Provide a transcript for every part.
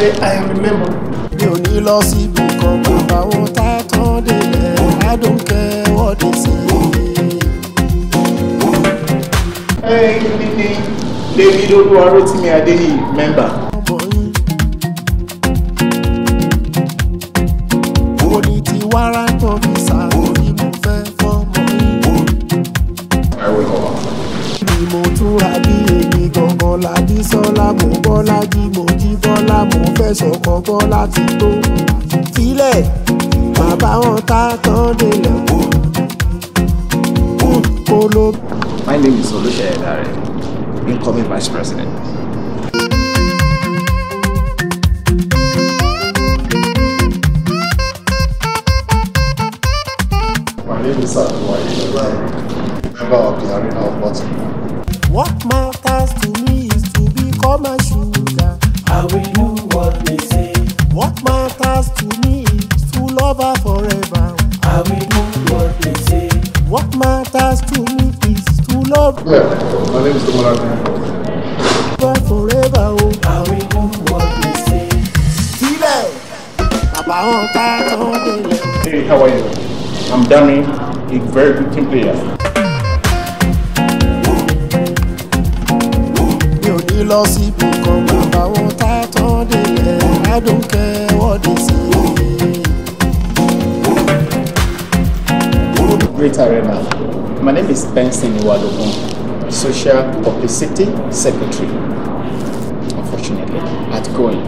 Monday Alade. I am a member. mi ò ní lọ síbi kan bàbá wọn ká tán délẹ̀ adùnkẹ́ wọ́ọ̀dì sí i. Hey, good evening. David Oluwarotimi Adeniyi, member. ọmọ yín. Ti tó. sílẹ̀ bàbá wọn ká tán délẹ̀ Hmm, kóló. My name is Oluseye Dare, incoming vice president. Publicity Secretary. Unfortunately, outgoing.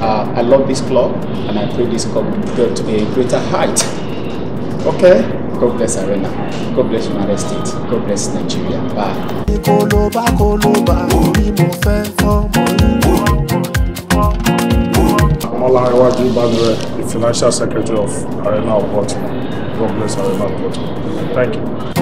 Uh, I love this club and I pray this club will get to a greater height. Okay? God bless Arena. God bless United States. God bless Nigeria. Bye. kólóbá kólóbá orí mo fẹ́ fọ́mọ yín. Amola Iwaju Badure, the financial secretary of Arena of Baltimore. God bless Arena of Baltimore. Thank you.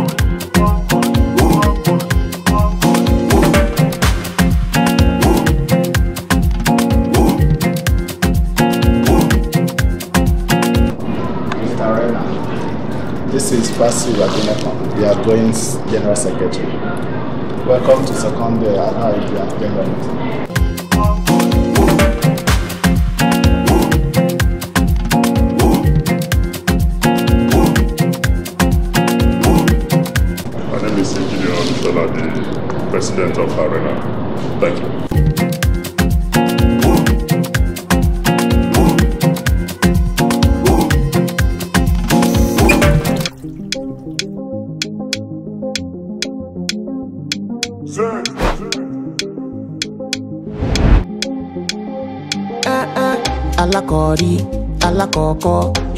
Basil Rabinepa, the outgoing General Secretary. Welcome to second the Arena General Meeting.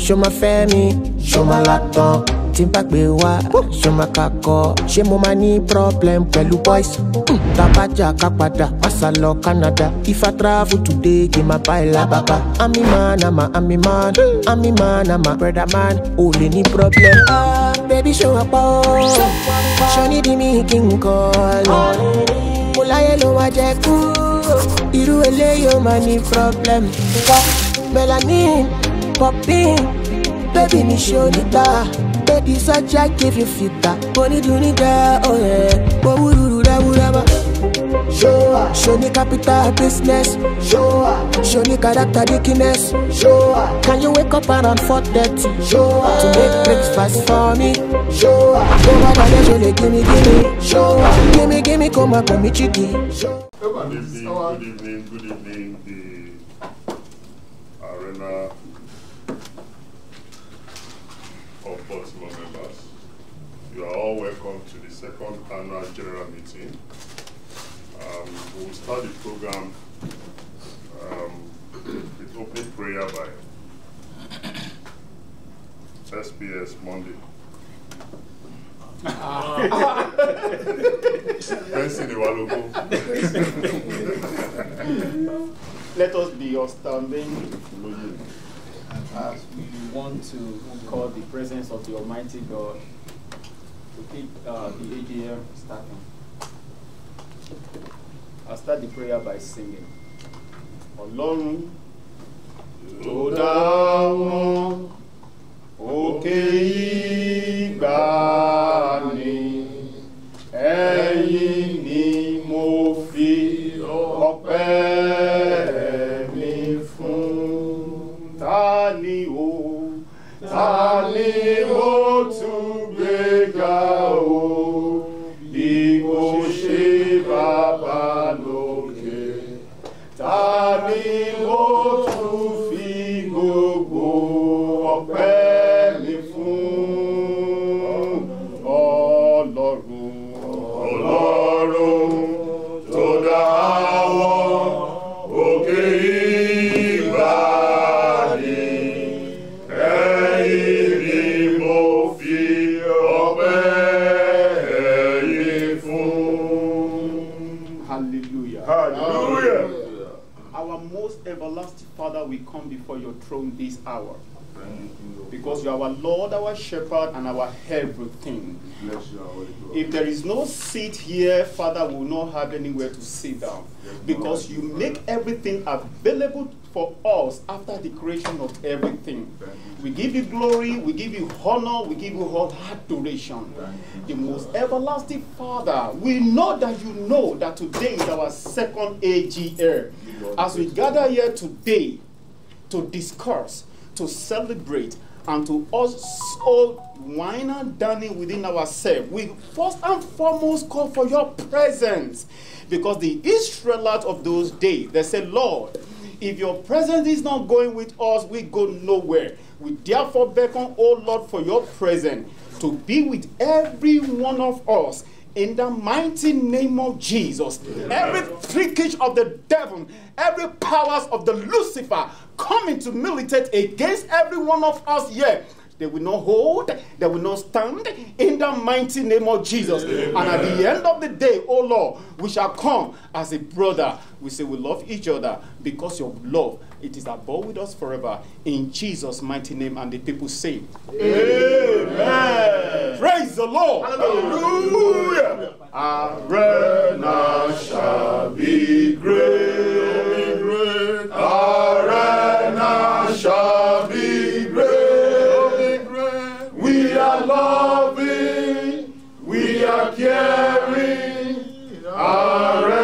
Ṣó máa fẹ́ mi. Ṣó máa látàn tí n bá gbé wá ṣó máa kakọ́ ṣé mo máa ní problem pẹ̀lú boys? Hmm, tabajà ká padà pàṣà lọ Canada. If I travel today kì máa bá ẹ lábàbà àmì man àmà àmì man. Àmì man àmà brother man. Ò lè ní problem. Ah, baby ṣó wà pa ọ́ ṣó ní di mi kí n kọ́ ọ mo láyé ló máa jẹ kú. Irú eléyìí ó máa ní problem. Wá melanin popping baby mi ṣe oníta baby sọjá give you fita onídùúní jẹ òye owó rúru rẹwúrẹwà. Show her. Show me capital business. Show her. Show me character dickiness. Show her. Can you wake up around 4.30? Show her. To make breakfast for me. Show her. Go over there, show me, gimme, gimme. Show her. Gimme, gimme, come up with me. Show Good evening, good evening, good evening, the arena all welcome to the second annual general meeting. Um, we will start the program um, with opening prayer by SPS Monday. Benson Let us be outstanding as we want to call the presence of the Almighty God to keep uh, the AGM starting. I'll start the prayer by singing. Ọlọ́run tó dá wọn òkè ìgbàanì ẹ̀yin ni mo fi ọpẹ́ mi fún. Ta ni o, ta ni ó tún gbéga come before your throne this hour. Because you are our Lord, our shepherd, and our everything. If there is no seat here, Father, we will not have anywhere to sit down. Because you make everything available for us after the creation of everything. We give you glory, we give you honor, we give you all adoration. The most everlasting Father, we know that you know that today is our second AGM. As we gather here today to discuss, to celebrate, and to also wine and dining within ourselves, we first and foremost call for your presence. Because the Israelites of those days, they said, Lord, if your presence is not going with us, we go nowhere. We therefore beckon, O Lord, for your presence to be with every one of us in the mighty name of Jesus. Every trickage of the devil, every powers of the Lucifer coming to militate against every one of us here. They will not hold, they will not stand in the mighty name of Jesus. And at the end of the day, oh Lord, we shall come as a brother. We say we love each other because your love, it is above with us forever. In Jesus' mighty name, and the people say, Amen. Praise the Lord. Hallelujah. Arena shall be great. Arena shall loving, we are caring. Arena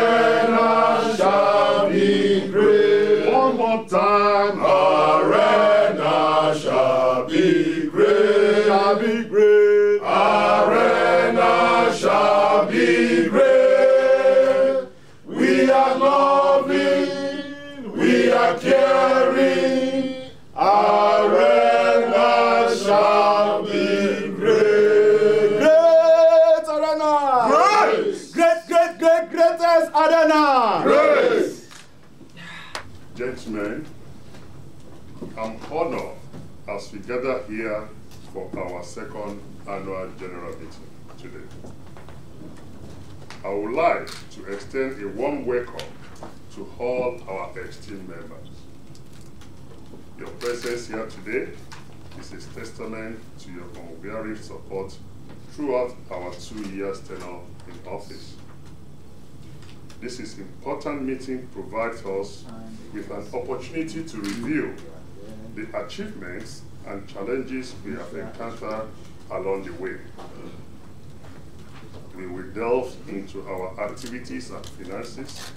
I'm honored as we gather here for our second annual general meeting today. I would like to extend a warm welcome to all our esteemed members. Your presence here today is a testament to your unwavering support throughout our two years tenure in office. This is important meeting provides us with an opportunity to review the achievements and challenges we have encountered along the way. We will delve into our activities and finances.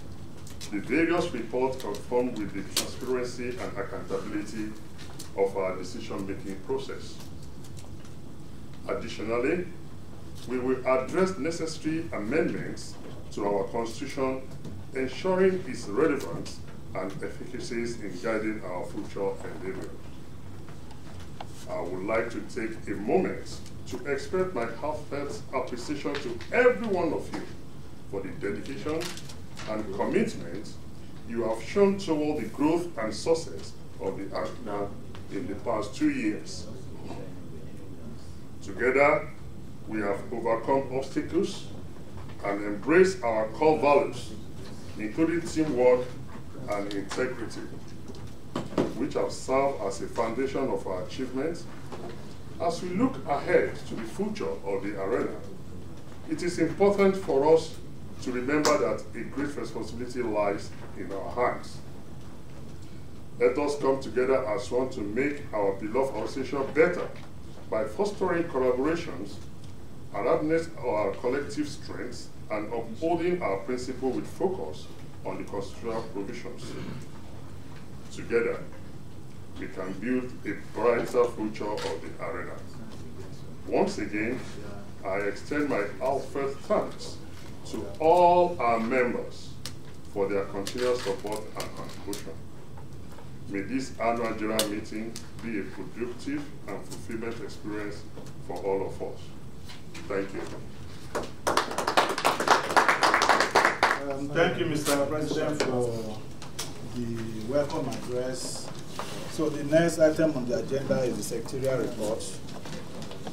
The various reports conform with the transparency and accountability of our decision-making process. Additionally, we will address necessary amendments to our constitution, ensuring its relevance and efficacy in guiding our future endeavors. I would like to take a moment to express my heartfelt appreciation to every one of you for the dedication and commitment you have shown toward the growth and success of the arena in the past two years. Together, we have overcome obstacles and embrace our core values, including teamwork and integrity, which have served as a foundation of our achievements. As we look ahead to the future of the arena, it is important for us to remember that a great responsibility lies in our hands. Let us come together as one to make our beloved organization better by fostering collaborations, harness our collective strengths, and upholding our principle with focus on the constitutional provisions. Together, we can build a brighter future of the arena. Once again, I extend my heartfelt thanks to all our members for their continuous support and contribution. May this annual general meeting be a productive and fulfillment experience for all of us. Thank you. Um, thank you, Mr. President, for the welcome address. So the next item on the agenda is the secretarial report.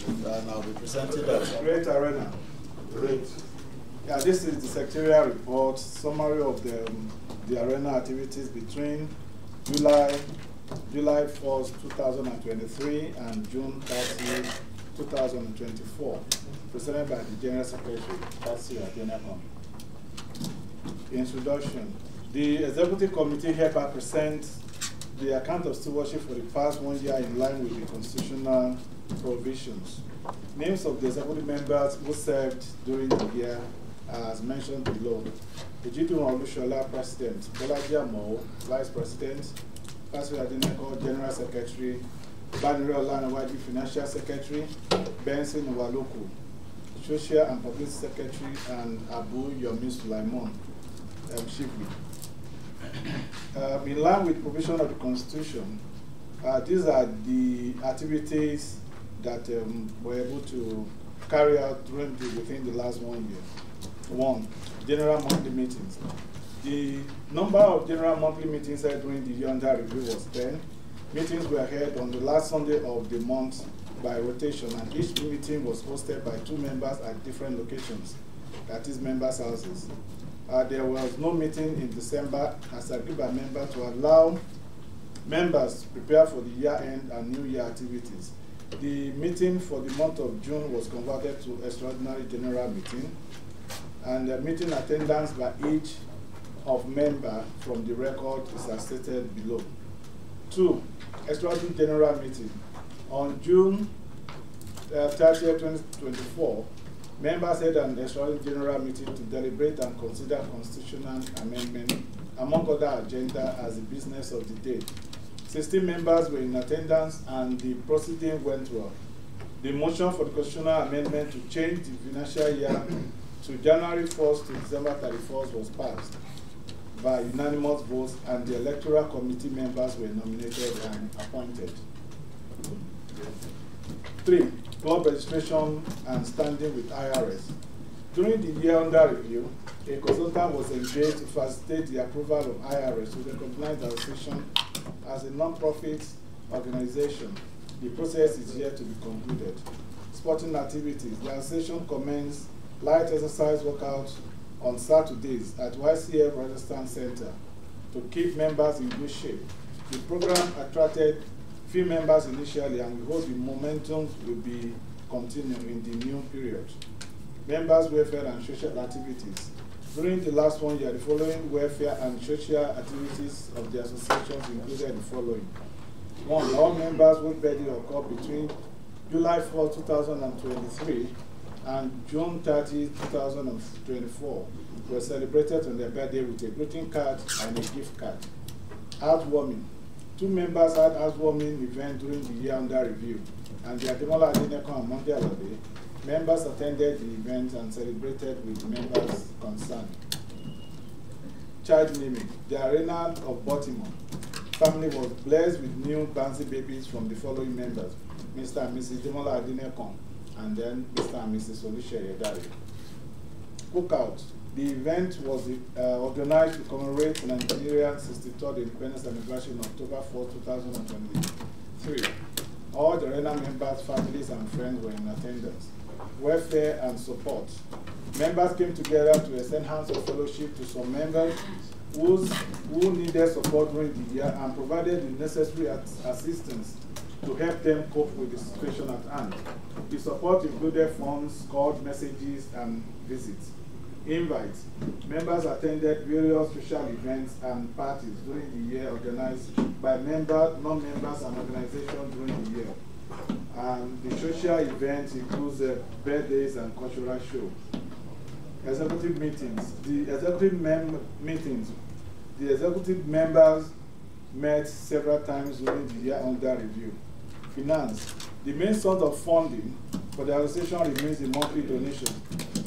And I'll be presenting that. Great Arena. Great. Yeah, this is the secretarial report, summary of the, um, the arena activities between July, July 1st, 2023 and June 30, 2024, presented by the General Secretary, Patsy Adenakon. Introduction. The Executive Committee hereby presents the account of stewardship for the past one year in line with the constitutional provisions. Names of the executive members who served during the year as mentioned below. Ejidu Olushola, President. Bolaji Amo, Vice President. Pastor Adeneko, General Secretary. Baniro Olanawadi, Financial Secretary. Benson Iwalokun, Social and Public Secretary, and Abu Yomi Sulaimon, um. Um, in line with provision of the Constitution, uh, these are the activities that um, we're able to carry out during the, within the last one year. One, general monthly meetings. The number of general monthly meetings held during the year under review was 10. Meetings were held on the last Sunday of the month by rotation, and each meeting was hosted by two members at different locations, that is, members' houses. Uh, there was no meeting in December as agreed by member to allow members to prepare for the year-end and new year activities. The meeting for the month of June was converted to extraordinary general meeting, and the meeting attendance by each of member from the record is as stated below. Two, extraordinary general meeting. On June uh, 30, 2024, members held an extraordinary general meeting to deliberate and consider constitutional amendment, among other agenda, as the business of the day. 16 members were in attendance and the proceeding went well. The motion for the constitutional amendment to change the financial year to January 1st to December 31st was passed by unanimous votes and the electoral committee members were nominated and appointed. Three, club registration and standing with IRS. During the year under review, a consultant was engaged to facilitate the approval of IRS to recognize the association as a non-profit organization. The process is yet to be concluded. Sporting activities. The association commenced light exercise workouts on Saturdays at YCF Resistance Center to keep members in good shape. The program attracted few members initially and we hope the momentum will be continued in the new period. Members welfare and social activities. During the last one year, the following welfare and social activities of the associations included the following. One, all members whose birthday occurred between July 4, 2023 and June 30, 2024 were celebrated on their birthday with a greeting card and a gift card. Heartwarming. Two members had heartwarming event during the year under review, and the Ademola Adeneko and Monday Alabe members attended the event and celebrated with members concerned. Child naming. The Arena of Baltimore family was blessed with new bouncy babies from the following members, Mr. and Mrs. Demola Adeneko, and then Mr. and Mrs. Oluseye Dare. Cookout. The event was uh, organized to commemorate Nigeria's 63rd independence anniversary on October 4, 2023. All the arena members, families, and friends were in attendance. Welfare and support. Members came together to extend hands of fellowship to some members who needed support during the year and provided the necessary as- assistance to help them cope with the situation at hand. The support included funds, calls, messages, and visits. Invites. Members attended various social events and parties during the year organized by members, non-members, and organizations during the year. And the social events includes uh, birthdays and cultural shows executive meetings. The executive mem- meetings, the executive members met several times during the year under review. Finance. The main source of funding for the association remains the monthly donation.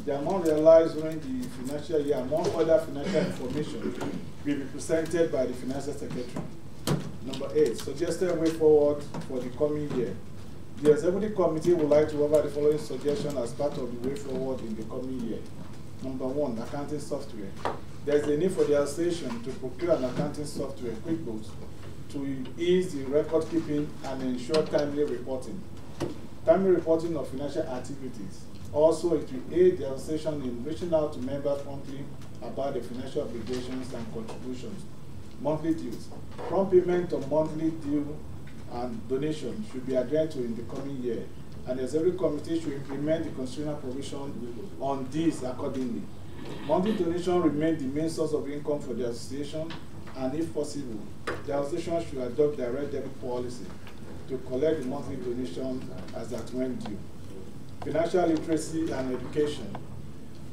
The amount realized during the financial year, among other financial information, will be presented by the financial secretary. Number eight, suggested way forward for the coming year. The executive committee would like to offer the following suggestion as part of the way forward in the coming year. Number one, accounting software. There is a need for the association to procure an accounting software, QuickBooks, to ease the record keeping and ensure timely reporting. Timely reporting of financial activities. Also, it will aid the association in reaching out to members promptly about the financial obligations and contributions. Monthly dues. Prompt payment of monthly due and donation should be adhered to in the coming year, and the executive committee should implement the constitutional provision on this accordingly. Monthly donation remain the main source of income for the association, and if possible, the association should adopt direct debit policy to collect the monthly donation as at when due. Financial literacy and education.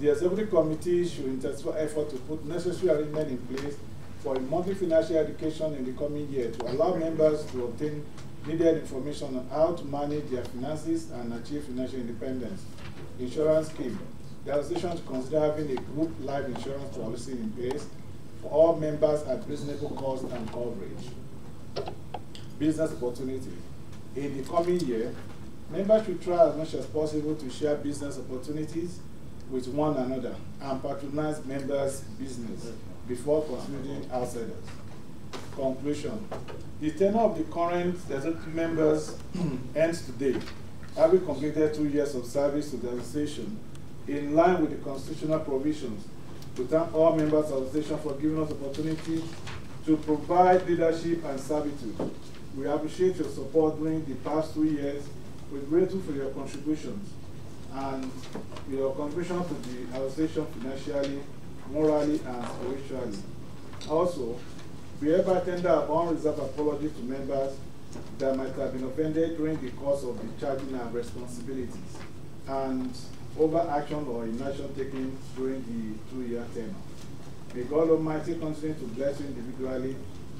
The executive committee should intensify effort to put necessary arrangement in place for a monthly financial education in the coming year to allow members to obtain needed information on how to manage their finances and achieve financial independence. Insurance scheme. The association should consider having a group life insurance policy in place for all members at reasonable cost and coverage. Business opportunity. In the coming year, members should try as much as possible to share business opportunities with one another and patronize members' business before considering outsiders. Conclusion. The tenure of the current executive members ends today, having completed two years of service to the association in line with the constitutional provisions. We thank all members of the association for giving us opportunity to provide leadership and servitude. We appreciate your support during the past two years. We're grateful for your contributions and your contribution to the association financially, morally, and spiritually. Also, we hereby tender our unreserved apology to members that might have been offended during the course of discharging our responsibilities and over action or inaction taken during the two-year tenure. May God Almighty continue to bless you individually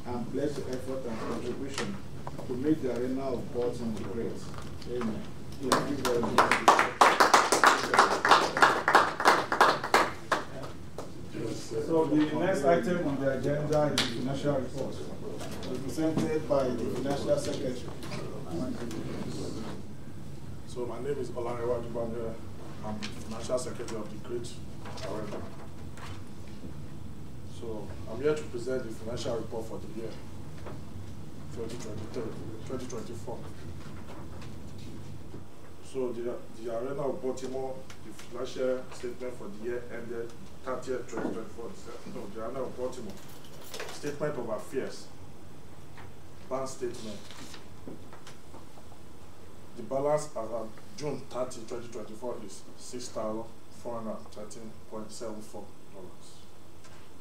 and bless your effort and contribution to make the arena of Baltimore great. Amen. Thank So the next item on the agenda is the financial report, presented by the financial secretary. So my name is Olarewa Dubande. I'm Financial Secretary of the Great Arena. So I'm here to present the financial report for the year 2023, 2024. So the, the Arena of Baltimore, the financial statement for the year ended 30th, 2024. No, the Arena of Baltimore, statement of affairs, bank statement. The balance as of June 30, 2024 is four hundred thirteen point seven four dollars.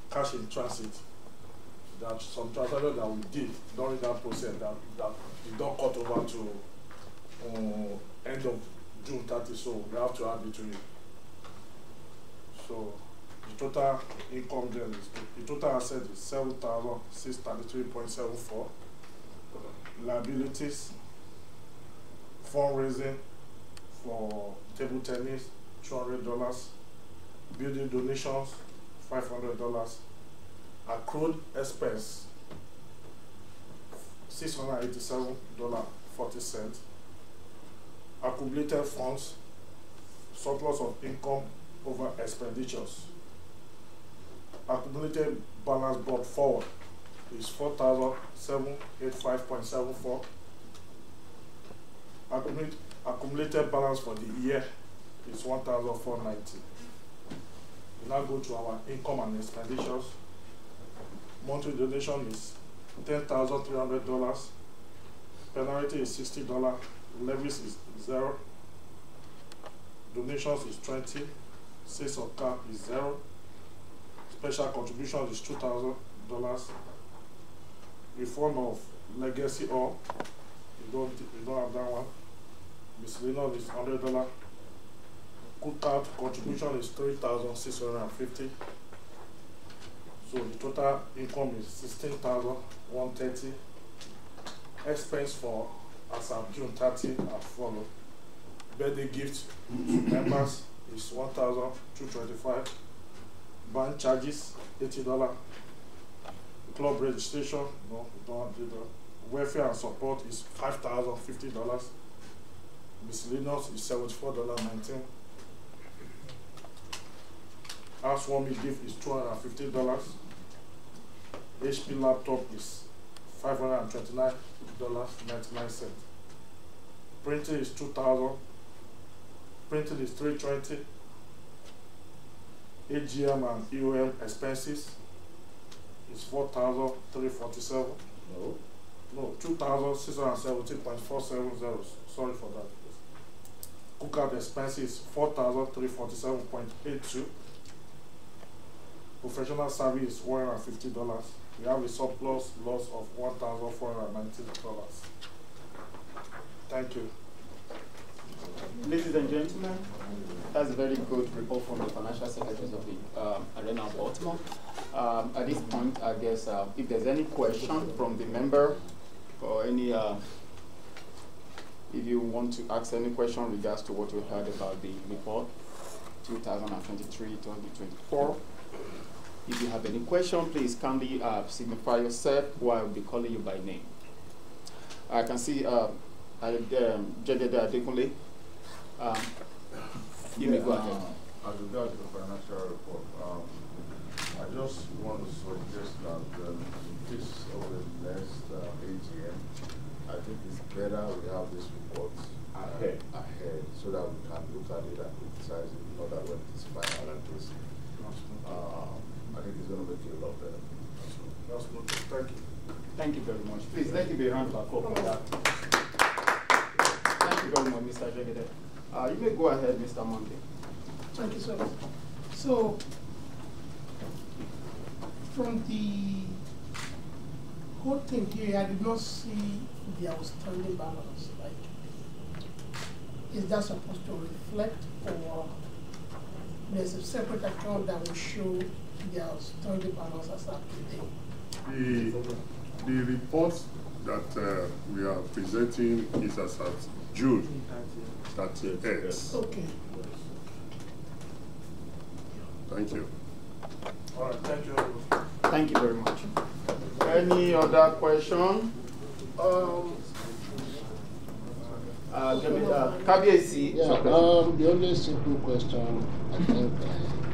Cash in transit, that some transactions that we did during that process that that did not cut over to um, end of June 30, so we have to add between. So the total income then is the total asset is 7,633.74. Liabilities, fundraising for table tennis, $200. Building donations, $500. Accrued expense, $687.40. Accumulated funds, surplus of income over expenditures. Accumulated balance brought forward is four thousand seven eight five point seven four. Accumulated, accumulated balance for the year is one thousand four ninety. We now go to our income and expenditures. Monthly donation is ten thousand three hundred dollars. Penalty is sixty dollar. Levies is zero. Donations is twenty. Sales of car is zero. Special contribution is two thousand dollars. Refund of legacy or you don't you don't have that one. Miscellaneous is hundred dollar. Cookout contribution is three thousand six hundred and fifty. So the total income is sixteen thousand one thirty. Expense for as of June thirty are follow. Birthday gift to members is one thousand two twenty-five. Bank charges eighty dollar. Club registration, no, we don't do that. Uh, welfare and support is five thousand fifty dollars. Miscellaneous is seventy-four dollar nineteen. Housewarming gift is two hundred and fifty dollars. HP laptop is five $2,000.99. Printing is 2000 Printing is 320 AGM and EOM expenses is 4347 No. No, 2617.470. Sorry for that. Cookout expenses 4347.82 Professional service $150. We have a surplus loss of one thousand four hundred and nineteen dollars. Thank you. Ladies and gentlemen, that's a very good report from the financial secretaries of the um, Arena of Baltimore. Um, at this point, I guess uh, if there's any question from the member or any, uh, if you want to ask any question in regards to what we heard about the report 2023-2024, if you have any question, please kindly uh, signify yourself while I'll be calling you by name. I can see uh, I, um, Jegede Adekunle. Um, you may go ahead. Uh, As regards to the financial report, um, I just want to suggest that um, in case of the next uh, AGM, I think it's better we have this report Ahead. ahead so that we can look at it and criticize it, not that when it's final and this. Um, I think it's going to make it a lot better. That's good. Thank you. Thank you very much. Please let it be a round of applause for that. Thank you very much, Mr. Jegede. Uh, you may go ahead, Mr. Monday. Thank you, sir. So, from the whole thing here, I did not see the outstanding balance. Like, is that supposed to reflect, or there's a separate account that will show the outstanding balance as of today? The, the report that uh, we are presenting is as at June 30th. Okay. Thank you. All right, thank you. Thank you very much. Any other question? Um, Uh, David, uh, yeah, um, the only simple question I think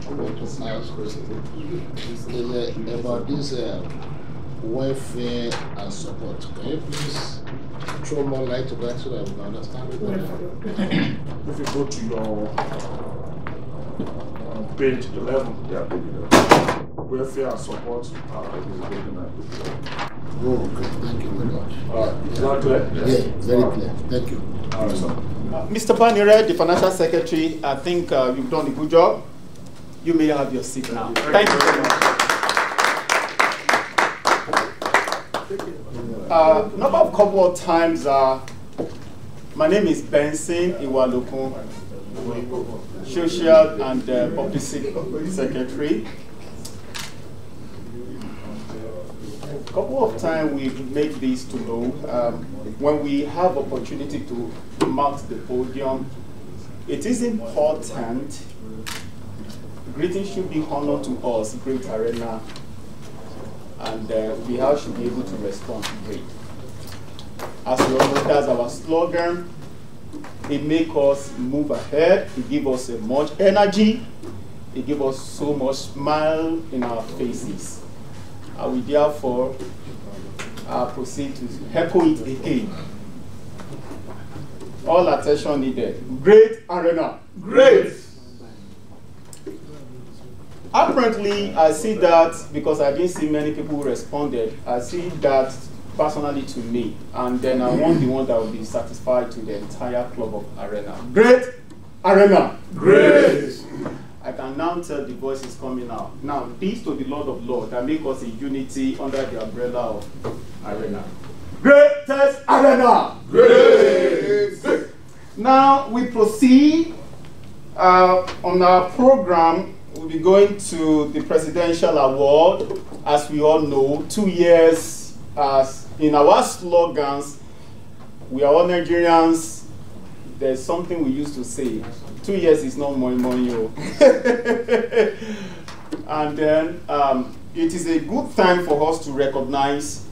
I want to ask is uh, about this uh, welfare and support. Can you please throw more light to that so that we can understand it better? If you go to your uh, page eleven, Yeah, maybe the- welfare and support. Uh, Oh, okay, thank you very much. all right, is that clear? Yeah, very clear, thank you. All right, sir. Uh, Mr. Banire, the financial secretary, I think uh, you've done a good job. You may have your seat now. Thank you very much. Uh, number of couple of times, uh, my name is Benson Iwalokun, social and uh, secretary. A couple of times we've made this to know um, when we have opportunity to mount the podium, it is important. Greetings should be honored to us, Great Arena, and uh, we have should be able to respond great. As you all know, our slogan. It makes us move ahead. It gives us a much energy. It gives us so much smile in our faces. I will therefore uh, proceed to echo it again. All attention needed. Great arena. Great. Apparently, I see that because I didn't see many people who responded. I see that personally to me, and then I want the one that will be satisfied to the entire club of arena. Great arena. Great. I can now tell the voice is coming out. Now, this to the Lord of Lords that make us a unity under the umbrella of arena. Greatest arena. Great. Now we proceed uh, on our program. We'll be going to the presidential award. As we all know, two years as in our slogans, we are all Nigerians. There's something we used to say. Two years is not money, money. oh. and then um, it is a good time for us to recognize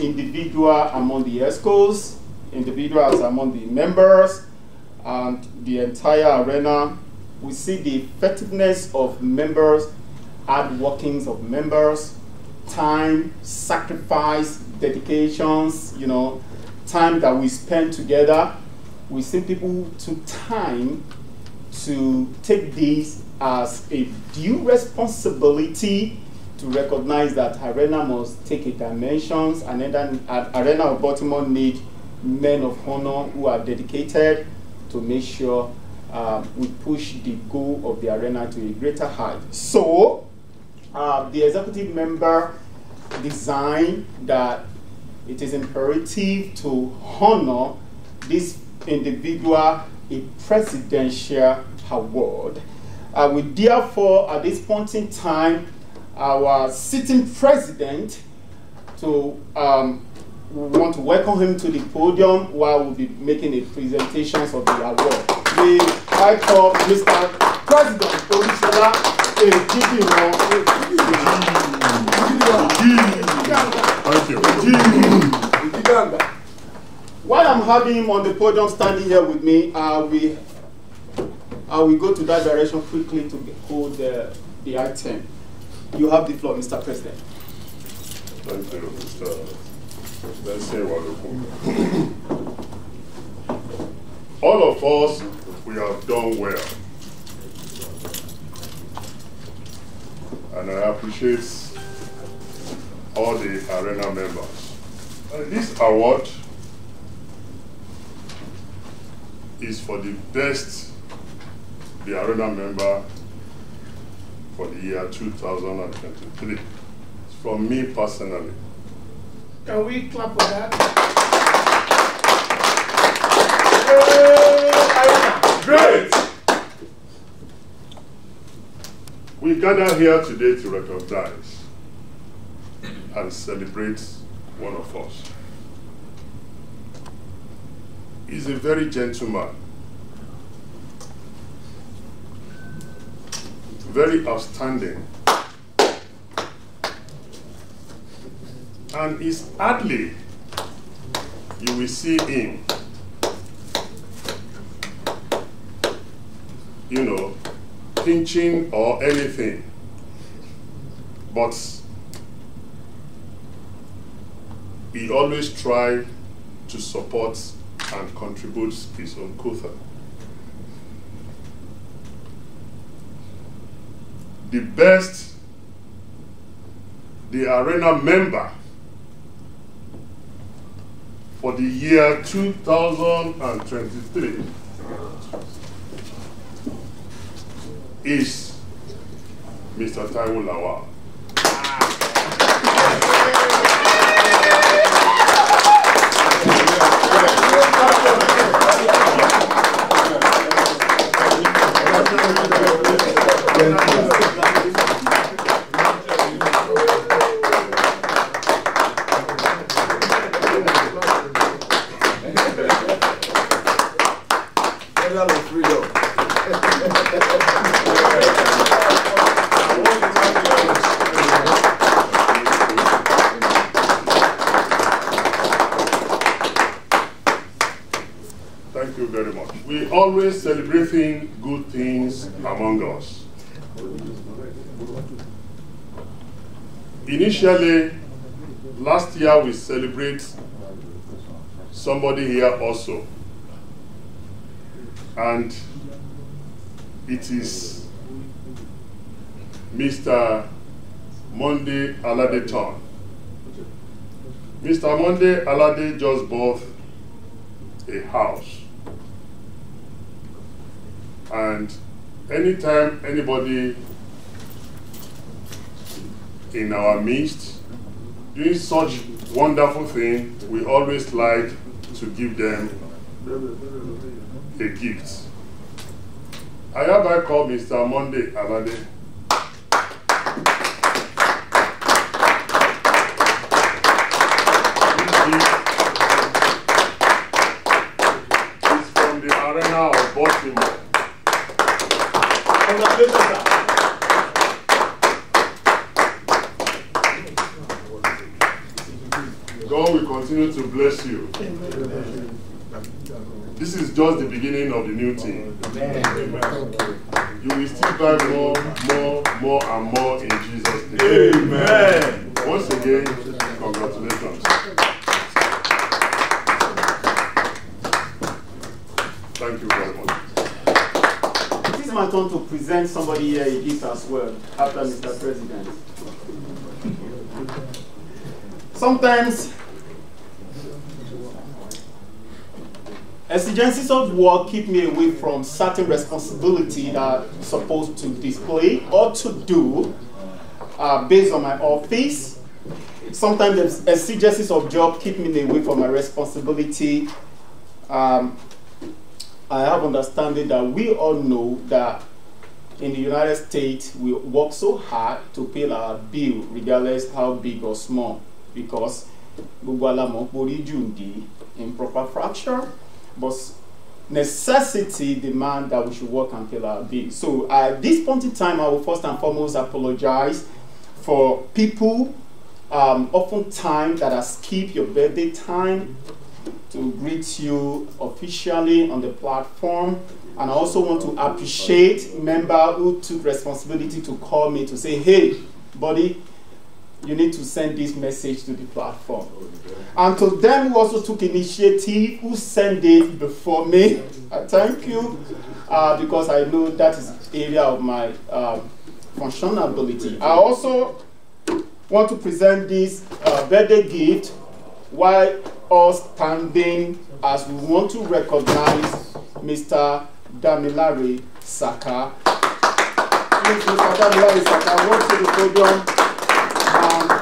individual among the EXCOs, individuals among the members, and the entire arena. We see the effectiveness of members, hard workings of members, time, sacrifice, dedications, you know, time that we spend together. We see people took time to take this as a due responsibility to recognize that Arena must take a dimensions and then Arena of Baltimore need men of honor who are dedicated to make sure uh, we push the goal of the arena to a greater height. So, uh, the executive member designed that it is imperative to honor this individual a presidential award. Uh, we therefore, at this point in time, our sitting president to um, we want to welcome him to the podium while we'll be making a presentation of the award. May I call Mr. President Olusola Thank you. While I'm having him on the podium standing here with me, uh, we, I will go to that direction quickly to hold the, the item. You have the floor, Mr. President. Thank you, Mr. Benson Iwalokun. All of us, we have done well. And I appreciate all the arena members. And this award is for the best the arena member for the year 2023. It's from me personally. Can we clap for that? Great! We gather here today to recognize and celebrate one of us. He's a very gentleman, very outstanding, and it's hardly you will see him, you know, pinching or anything, but he always try to support and contribute his own quota. The best, the arena member for the year 2023 is Mr. Taiwo Lawal. Medal of freedom. Thank you very much. We always celebrating good things among us. Initially, last year we celebrate somebody here also. And it is Mr. Monday Alade turn. Mr. Monday Alade just bought a house. And anytime anybody in our midst doing such wonderful thing, we always like to give them a gift. I hereby call Mr. Monday Alade. This is from the Arena of God will continue to bless you. This is just the beginning of the new thing. You will still buy more, more, more, and more in Jesus' name. Amen. Once again, congratulations. Thank you very much. It is my turn to present somebody here a gift as well, after Mr. President. Sometimes exigencies of work keep me away from certain responsibility that I'm supposed to display or to do uh, based on my office. Sometimes the exigencies of job keep me away from my responsibility. Um, I have understanding that we all know that in the United States we work so hard to pay our bill regardless how big or small because improper fracture but necessity demand that we should work and pay our bill. So at this point in time, I will first and foremost apologize for people um, often time that have skipped your birthday time to greet you officially on the platform. And I also want to appreciate member who took responsibility to call me to say, hey, buddy, you need to send this message to the platform. And to them who also took initiative, who sent it before me, I thank you uh, because I know that is area of my um, functional ability. I also want to present this uh, birthday gift while all standing as we want to recognize Mr. Damilare Saka. Please, Mr. Damilare Saka, welcome to the podium. Um,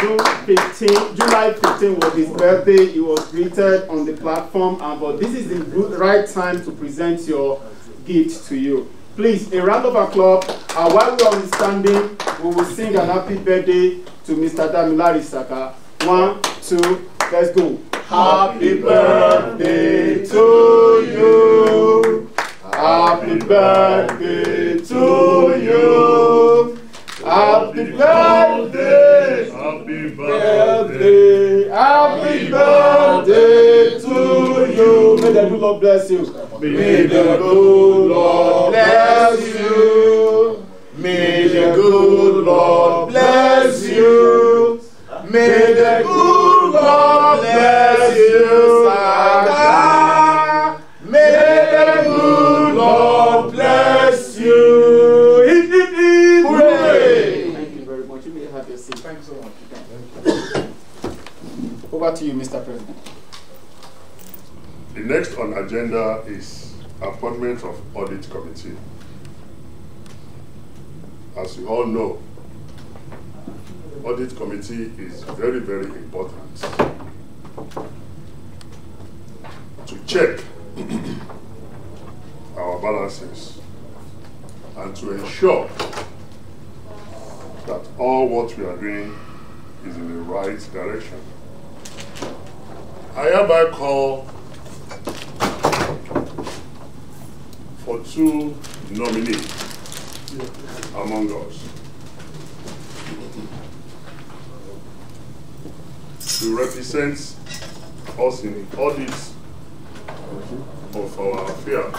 June 15, July 15 was his birthday. He was greeted on the platform, uh, but this is the good, right time to present your gift to you. Please, a round of applause. Uh, while we are standing, we will sing an happy birthday to Mr. Damilare Saka. One, two, let's go. Happy birthday to you. Happy birthday to you. Happy birthday. Happy birthday. Happy birthday to you. May the good Lord bless you. May the good Lord bless you. May the good Lord bless you. May the good Lord bless you, Saka. May the good Lord bless you. Hooray! Thank you very much. You may have your seat. Thanks so much. Over to you, Mr. President. The next on agenda is appointment of audit committee. As you all know, audit committee is very, very important to check our balances and to ensure that all what we are doing is in the right direction. I hereby call for two nominees among us to represent us in the audit of our affairs.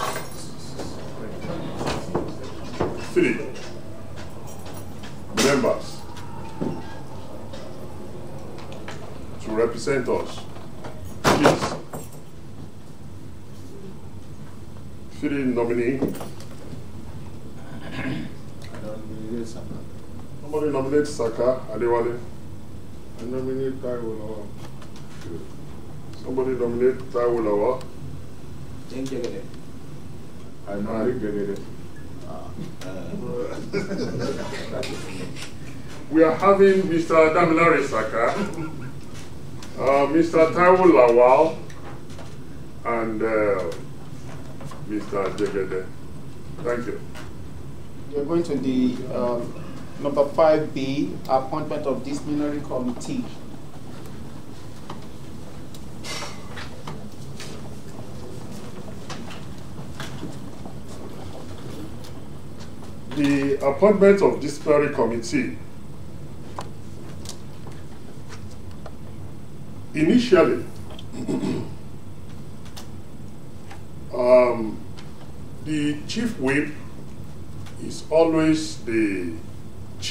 Three members to represent us. Please. Three nominee. Somebody nominate Saka Adewale. I nominate Taiwo Lawal. Somebody nominate Taiwo Lawal. Thank you. I nominate Jegede. We are having Mr. Damilare Saka, uh, Mr. Taiwo Lawal, and uh, Mr. Jegede. Thank you. We're going to the um, number 5B, appointment of disciplinary committee. The appointment of disciplinary committee initially um, the chief whip is always the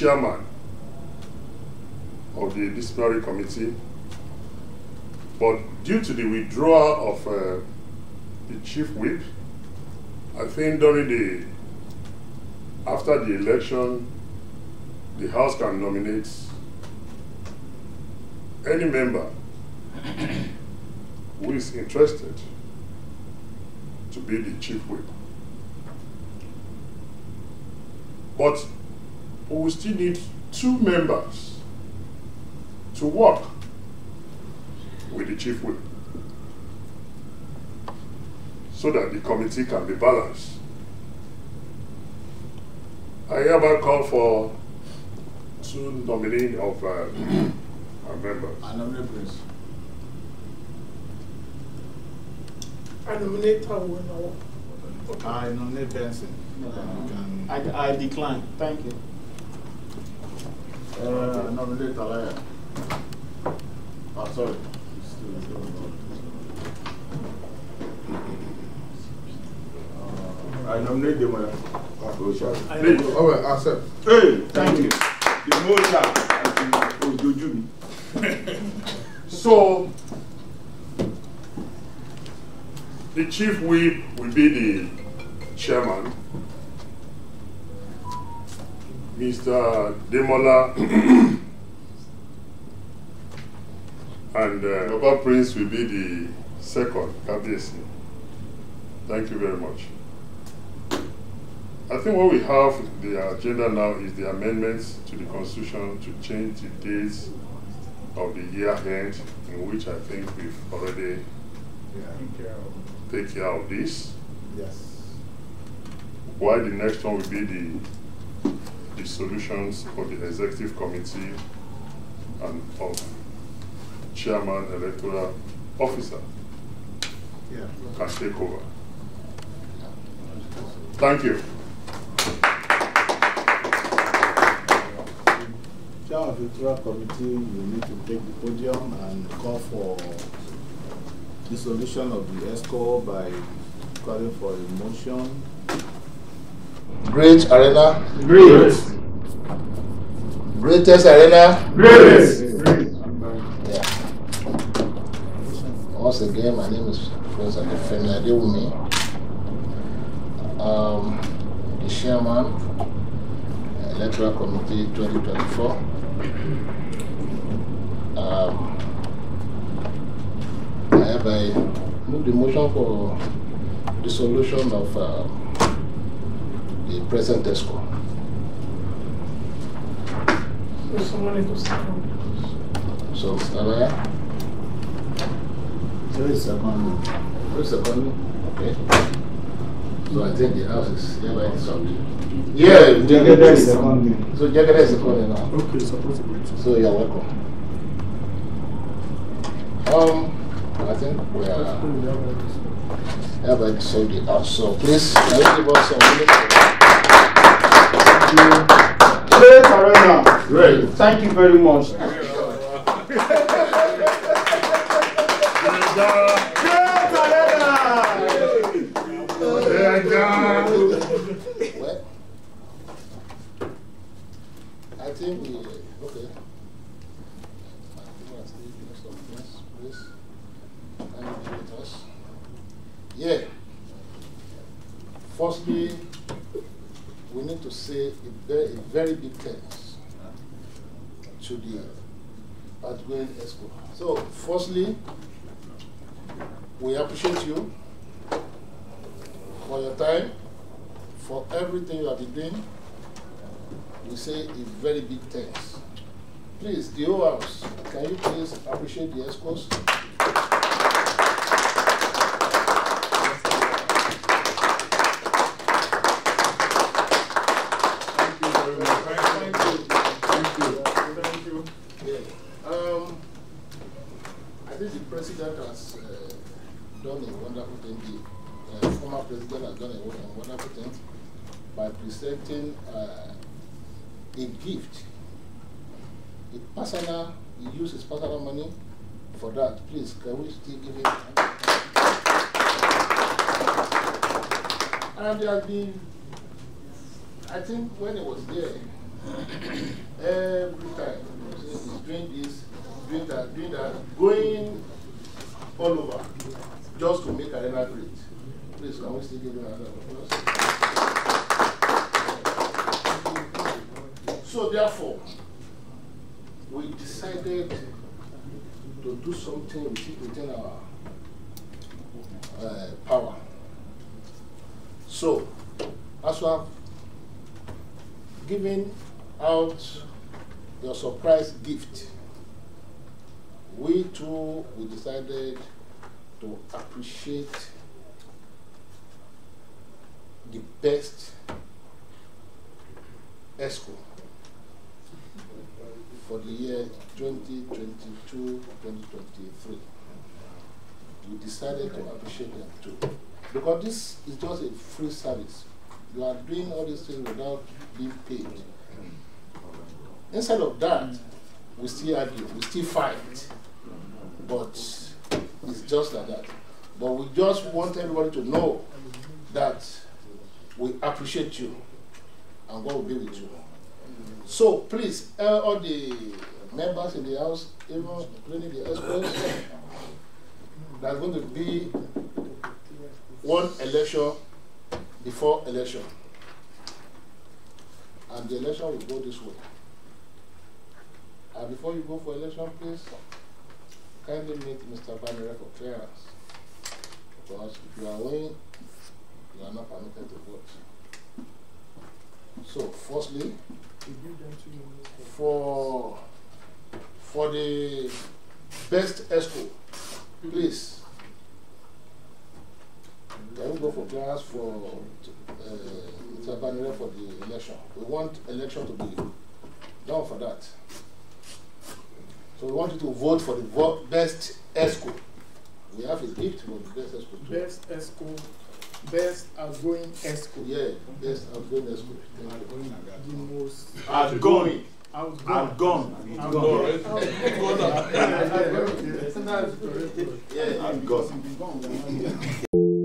chairman of the disciplinary committee but due to the withdrawal of uh, the chief whip I think during the after the election, the House can nominate any member who is interested to be the chief whip. But we will still need two members to work with the chief whip so that the committee can be balanced. I hereby call for two nominees of uh, our members. I nominate Prince. I nominate Taiwo I nominate Benson. You can- I, I decline. Thank you. Uh, I nominate Alaya. Oh, sorry. Uh, I nominate Demola. Please. Oh, well, accept. Hey, thank you. The been ojoju mi. So, the chief whip will be the chairman. Mr. Demola and uh, Baba Prince will be the second, Kabiyesi. Thank you very much. I think what we have the agenda now is the amendments to the constitution to change the dates of the year end, in which I think we've already taken care of this. Yes. Why the next one will be the, the solutions for the executive committee and of chairman electoral officer Yeah. can take over. Thank you. Chair of the electoral committee, you need to take the podium and call for dissolution of the EXCO by calling for a motion. Great arena, Great. greatest arena. Great. Yeah. Once again, my name is Prince Adefemi Adewumi. Um, the chairman, Electoral Committee 2024. Um, I hereby move the motion for dissolution of uh, the present EXCO. So someone need to second. So, Mr. Lawyer, There is second. who's second? Okay. So I think the house is hereby dissolved. Yeah, Jegede is seconding. So Jegede is seconding now. Okay, supposed to. So you're welcome. Um, I think we are hereby dissolved the house. So please, can you give us some minutes? Great arena. Great. Thank you very much. Well, I think we, okay. I think we're still doing some things, please. Can you be with us? Yeah. Firstly, we need to say a very, big thanks uh, to the outgoing EXCO. So, firstly, we appreciate you for your time, for everything you have been doing. We say a very big thanks. Please, the whole house, can you please appreciate the EXCOs? Yeah. Um, I think the president has uh, done a wonderful thing. The uh, former president has done a wonderful thing by presenting uh, a gift, a personal, he used his personal money for that. Please, can we still give him? And there has been, I think when he was there, every time he's doing this, doing that, doing that, going all over just to make arena great. Please, can we still give another applause? So therefore, we decided to do something within our uh, power. So, as we have given out your surprise gift, we too we decided to appreciate the best EXCO for the year 2022-2023. We decided to appreciate them too. Because this is just a free service. You are doing all these things without being paid. Instead of that, we still argue, we still fight. But it's just like that. But we just want everybody to know that we appreciate you and God will be with you. So please, uh, all the members in the house, even including the experts, there's going to be one election before election. And the election will go this way. And before you go for election, please kindly meet Mr. Banner for clearance. Because if you are away, you are not permitted to vote. So, firstly, for for the best EXCO, please, can we go for clearance for uh, Mr. Banner for the election? We want election to be done for that. So we want you to vote for the vo- best EXCO. We have a gift for the best EXCO too. Best EXCO, best outgoing EXCO. Yeah, best outgoing EXCO. Thank you. The most Outgoing. outgoing. Outgone. Outgoing. Yeah, Outgone.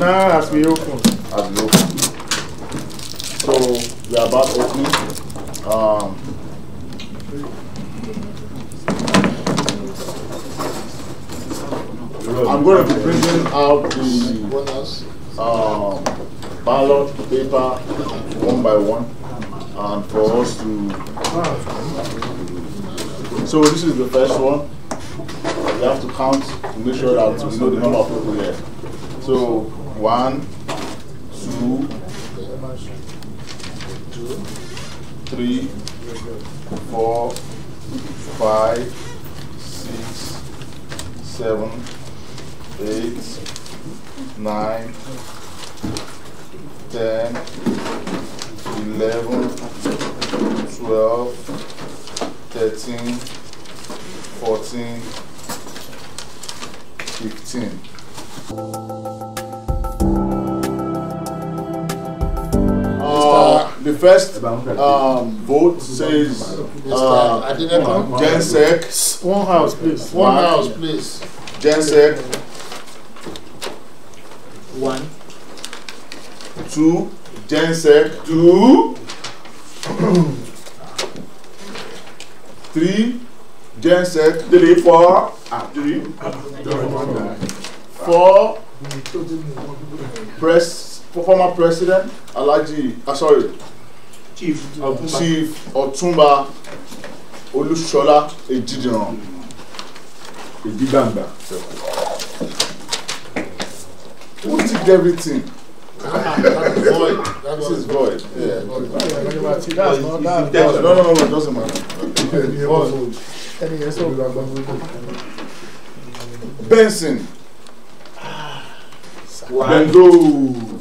as we Now, as we open. as we open. So we are about opening. Um, I'm going to be bringing out the What else? um, ballot paper one by one, and for us to. So this is the first one. We have to count to make sure that we know the number of people here. So one, two, three, four, five, six, seven, eight, nine, ten, eleven, twelve, thirteen, fourteen, fifteen. Uh, the first um, vote says uh, Adeneko? Gensek. One house, please. One house, please. Gensek. One. Two. Gensek. Two. Three. Gensek. Three. Four. Ah, three. Four. Press. Former president Alhaji. Ah, sorry. Chief. Chief Ọ̀túnba Olúṣọlá Èjìdìran. Èjìgbàgbà. Who did everything? Void. That This was is void. Yeah. That's not that. No, no, no, no, it doesn't matter. Void. Any yes, so Benson. Bengo.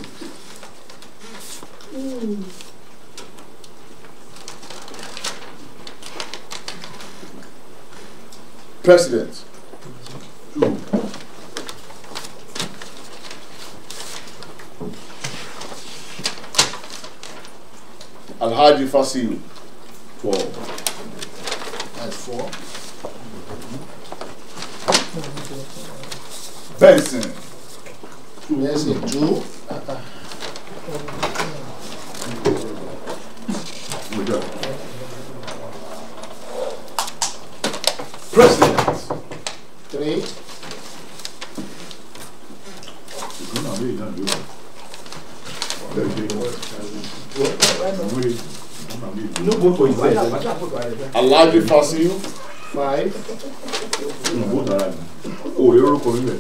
President. Alhaji Fasilu. Four. That's four. Benson. There's a two. President. Three. No vote for himself. Alhaji Fasilu. Five. Oh, orúkọ níbẹ̀.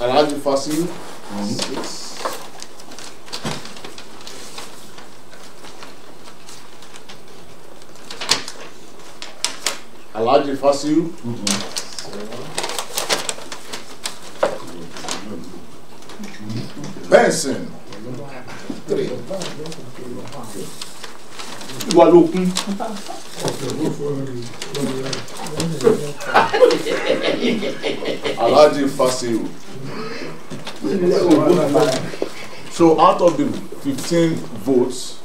Alhaji Fasilu. Six. Alhaji Fasilu. Benson. Three. Ìwà ló kún. Alhaji Fasilu. So out of the 15 votes,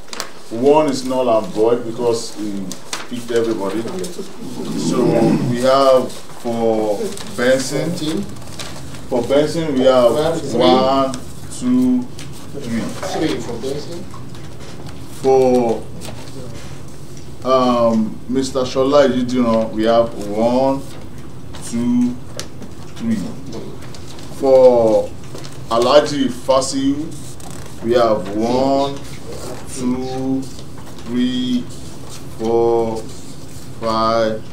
one is null and void because he picked everybody. So we have for Benson, for Benson we have one, two, three. Three for Benson. For um, Mr. Shola Ejidiran, we have one, two, three. For Alhaji Fasiu, we have one, two, three, four, five,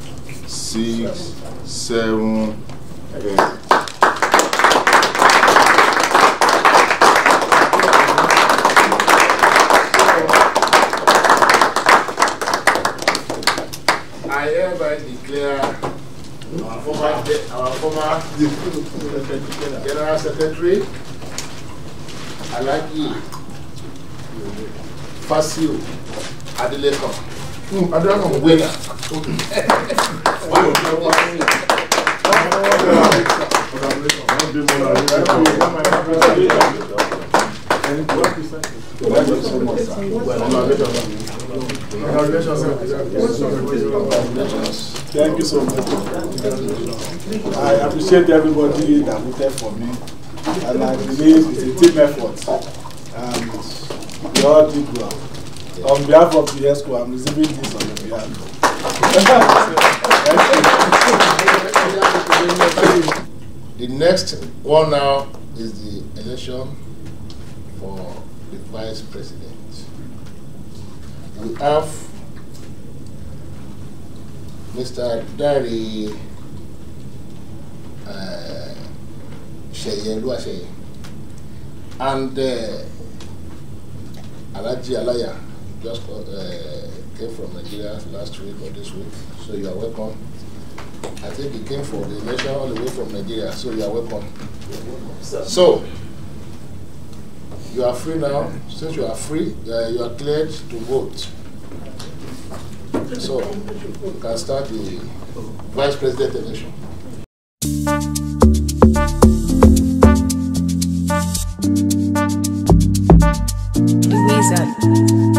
six, seven, eight. Declare former our former General Secretary, Alhaji Fasiu Adelekun. Adelekun winner. Thank you so much. I appreciate everybody that voted for me, and I believe it's a team effort, and we all did well. On behalf of the EXCO, I'm receiving this on your behalf. The next one now is the election for the vice president. We have Mr. Dari uh, Sheye and uh, Alhaji Alaya just uh, came from Nigeria last week or this week, so you are welcome. I think he came for the election all the way from Nigeria, so you are welcome. So, you are free now. Since you are free, uh, you are cleared to vote. So, you can start the vice president election. The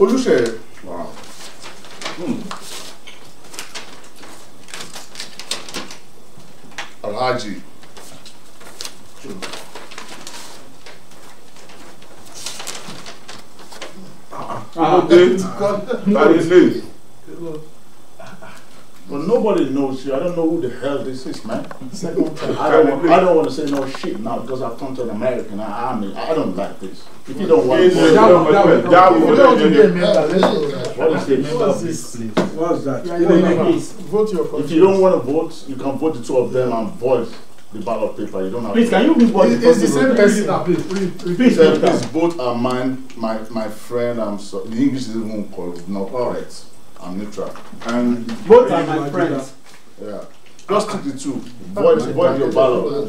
Olùṣe. Wow. Hmm. Alhaji. Ah, okay. That is it. But nobody knows you. I don't know who the hell this is, man. I don't, I don't want to say no shit now because I've come to an American army. I don't like this. If you don't want to, that will- be a member. What is this? What's this? What's that? Yeah, You you know, know, please, vote your If you don't want to vote, you can vote the two of them and voice the ballot paper. You don't have. Please, to. can you read what the It's- it's the same person. Please, Please, please, please, that. both are mine. My my friend. I'm so the English is even called not correct. I'm neutral. And Both are my friends. Yeah. Just take the two. Void, void your ballot.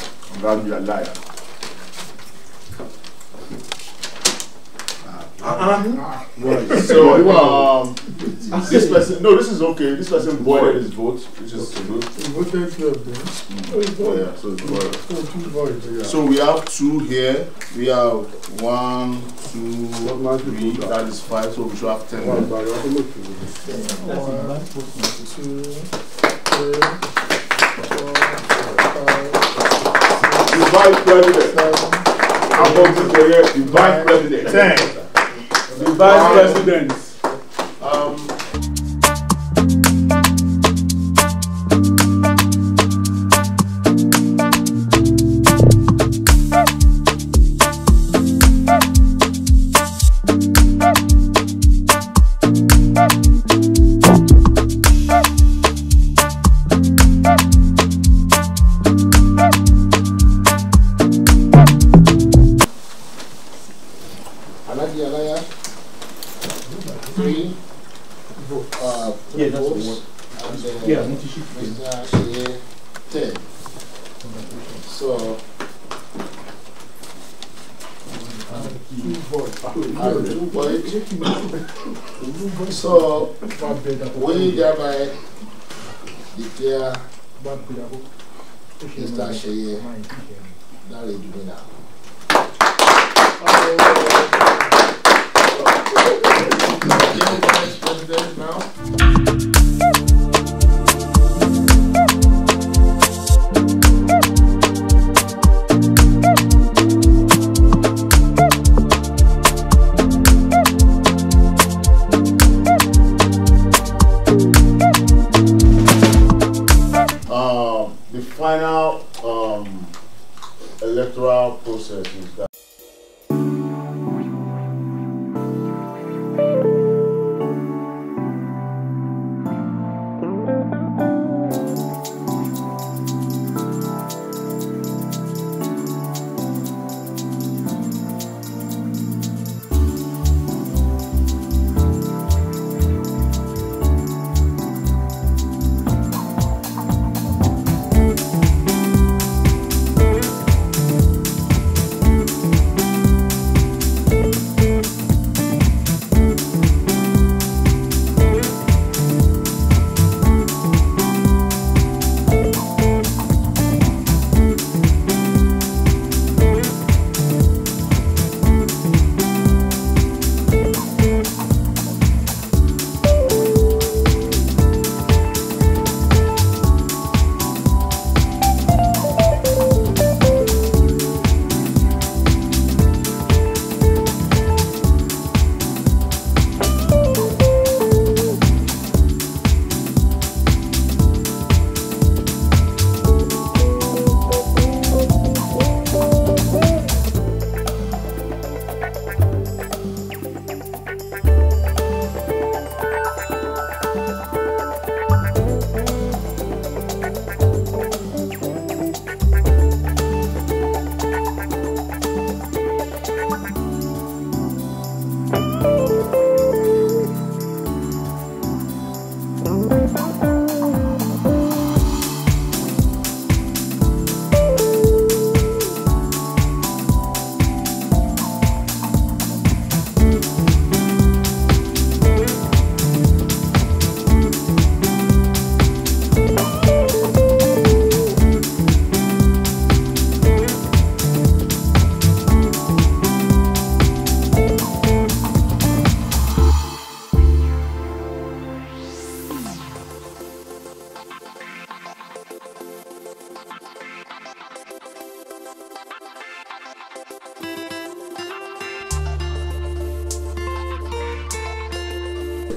I'm glad you're a. So, um, this person, no, this is okay. This person voided his vote, which is good. two. Oh, yeah, so it's voided. So two votes. Yeah. So we have two here. We have one, two, three. That is five. So we should have ten. One. One, two, three, four, five, The vice president. I'm voting for you. The vice president. Ten. The vice president. We thereby declare Mr. Sheye Larry the winner. Vice President now.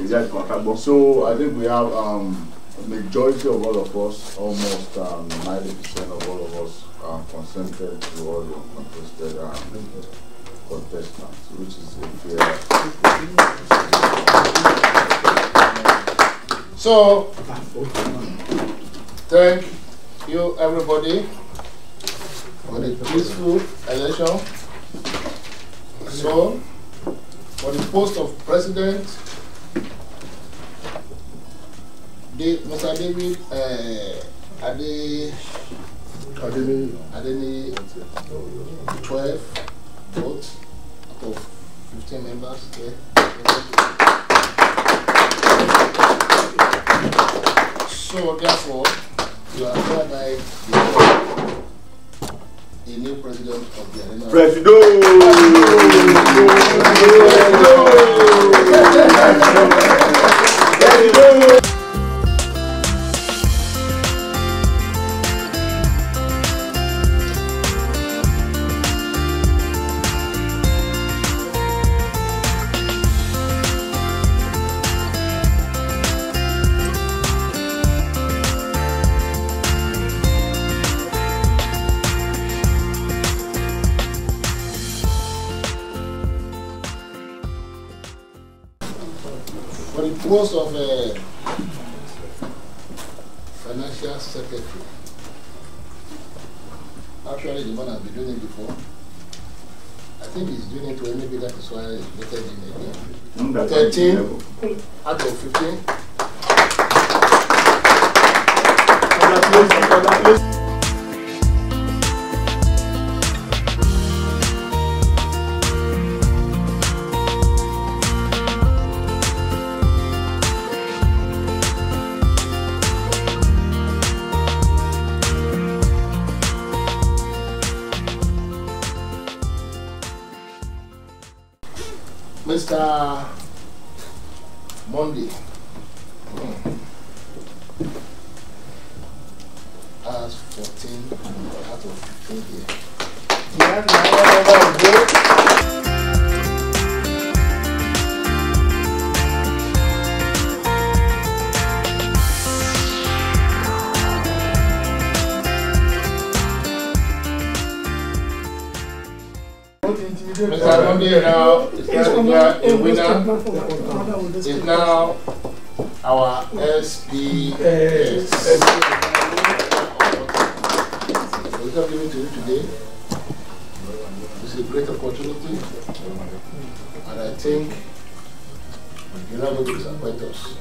Talk So I think we have um, majority of all of us, almost um, 90% of all of us are consented to all the contested um, contestants, which is a fair. So, thank you everybody for the peaceful election. So, for the post of president, the, Mr. David uh, Ade, Adeni, Adeni, 12 votes out of 15 members. Yeah. So therefore, you are hereby a new president of the Arena. For We just give it to you today. It's a great opportunity. And I think you're not going to disappoint us.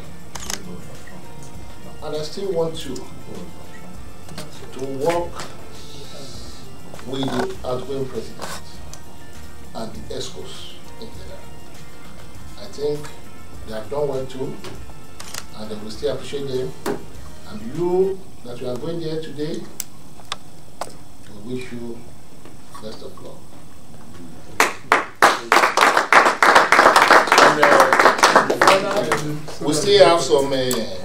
And I still want you to work with the outgoing president and the EXCOs in general. I think they have done well too, and I will still appreciate them. And you that you are going there today, we wish you best of luck. And, uh, we still have some uh,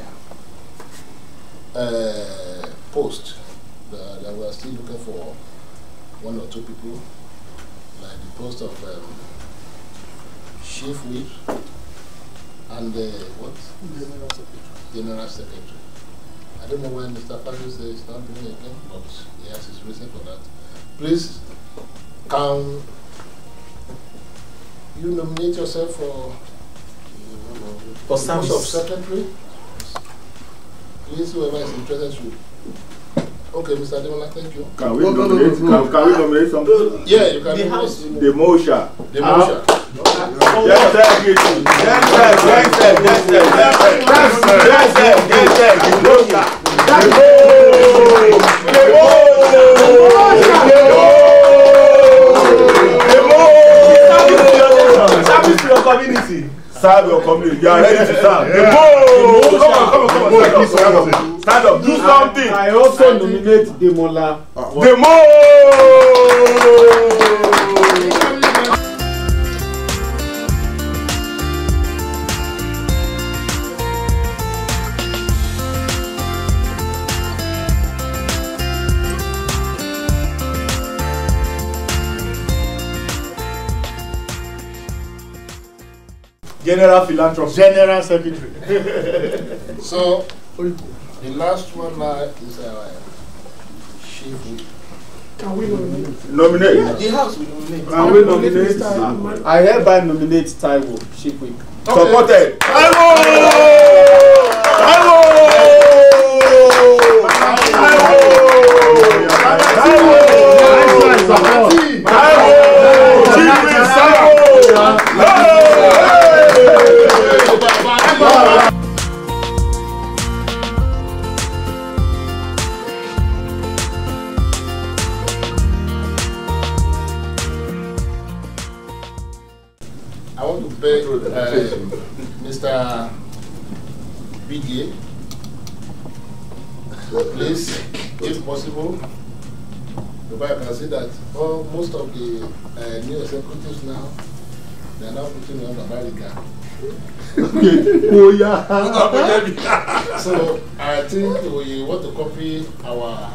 uh, posts that, that we are still looking for one or two people, like the post of um, chief whip and uh, what? General secretary. I don't know when Mr. Fabio says he's not doing it again, but he has his reason for that. Please, can you nominate yourself for For the post of secretary? Please, whoever is interested should. Okay, Mr. Demola, thank you. Can we nominate, can, can we nominate something? Yeah, you can The nominate. house. The Mosha. The motion. Yes, sir, yes, sir, yes, sir, yes, sir, yes, sir, yes, sir, yes, sir, yes, sir, the Mosha. The Mo- the Mo- the Mo- Service to your community. Serve your community. You are ready to serve. The Mo- Come on, come on, come on, stand up, stand up. Do something. I also nominate Demola. The Mo- General philanthropist. General secretary. So, the last one now is our chief. Can we nominate? Nominate. The house will nominate. Can we nominate? Mr. I hereby nominate Taiwo Shipwick. Supported. I want to beg uh, Mr. BJ, please, if possible, because I can see that all, most of the uh, new executives now, they are now putting on America. Oh yeah. so I think we want to copy our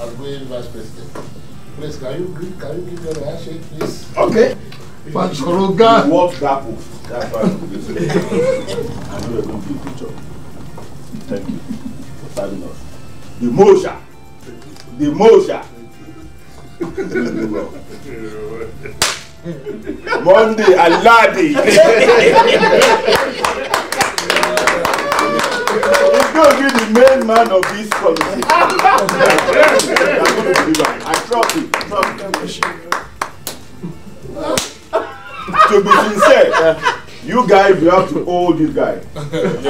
outgoing vice president. Please, can you can you give them a handshake, please? Okay. Pachoroga. What grapple? That's why I'm going to say. I know you're going to be a picture. Thank you for starting us. The Mosha. The Mosha. Monday, Aladi. He's going to be the main man of this committee. I'm going to be right. I trust him. Trust him. To be sincere, you guys, you have to hold this guy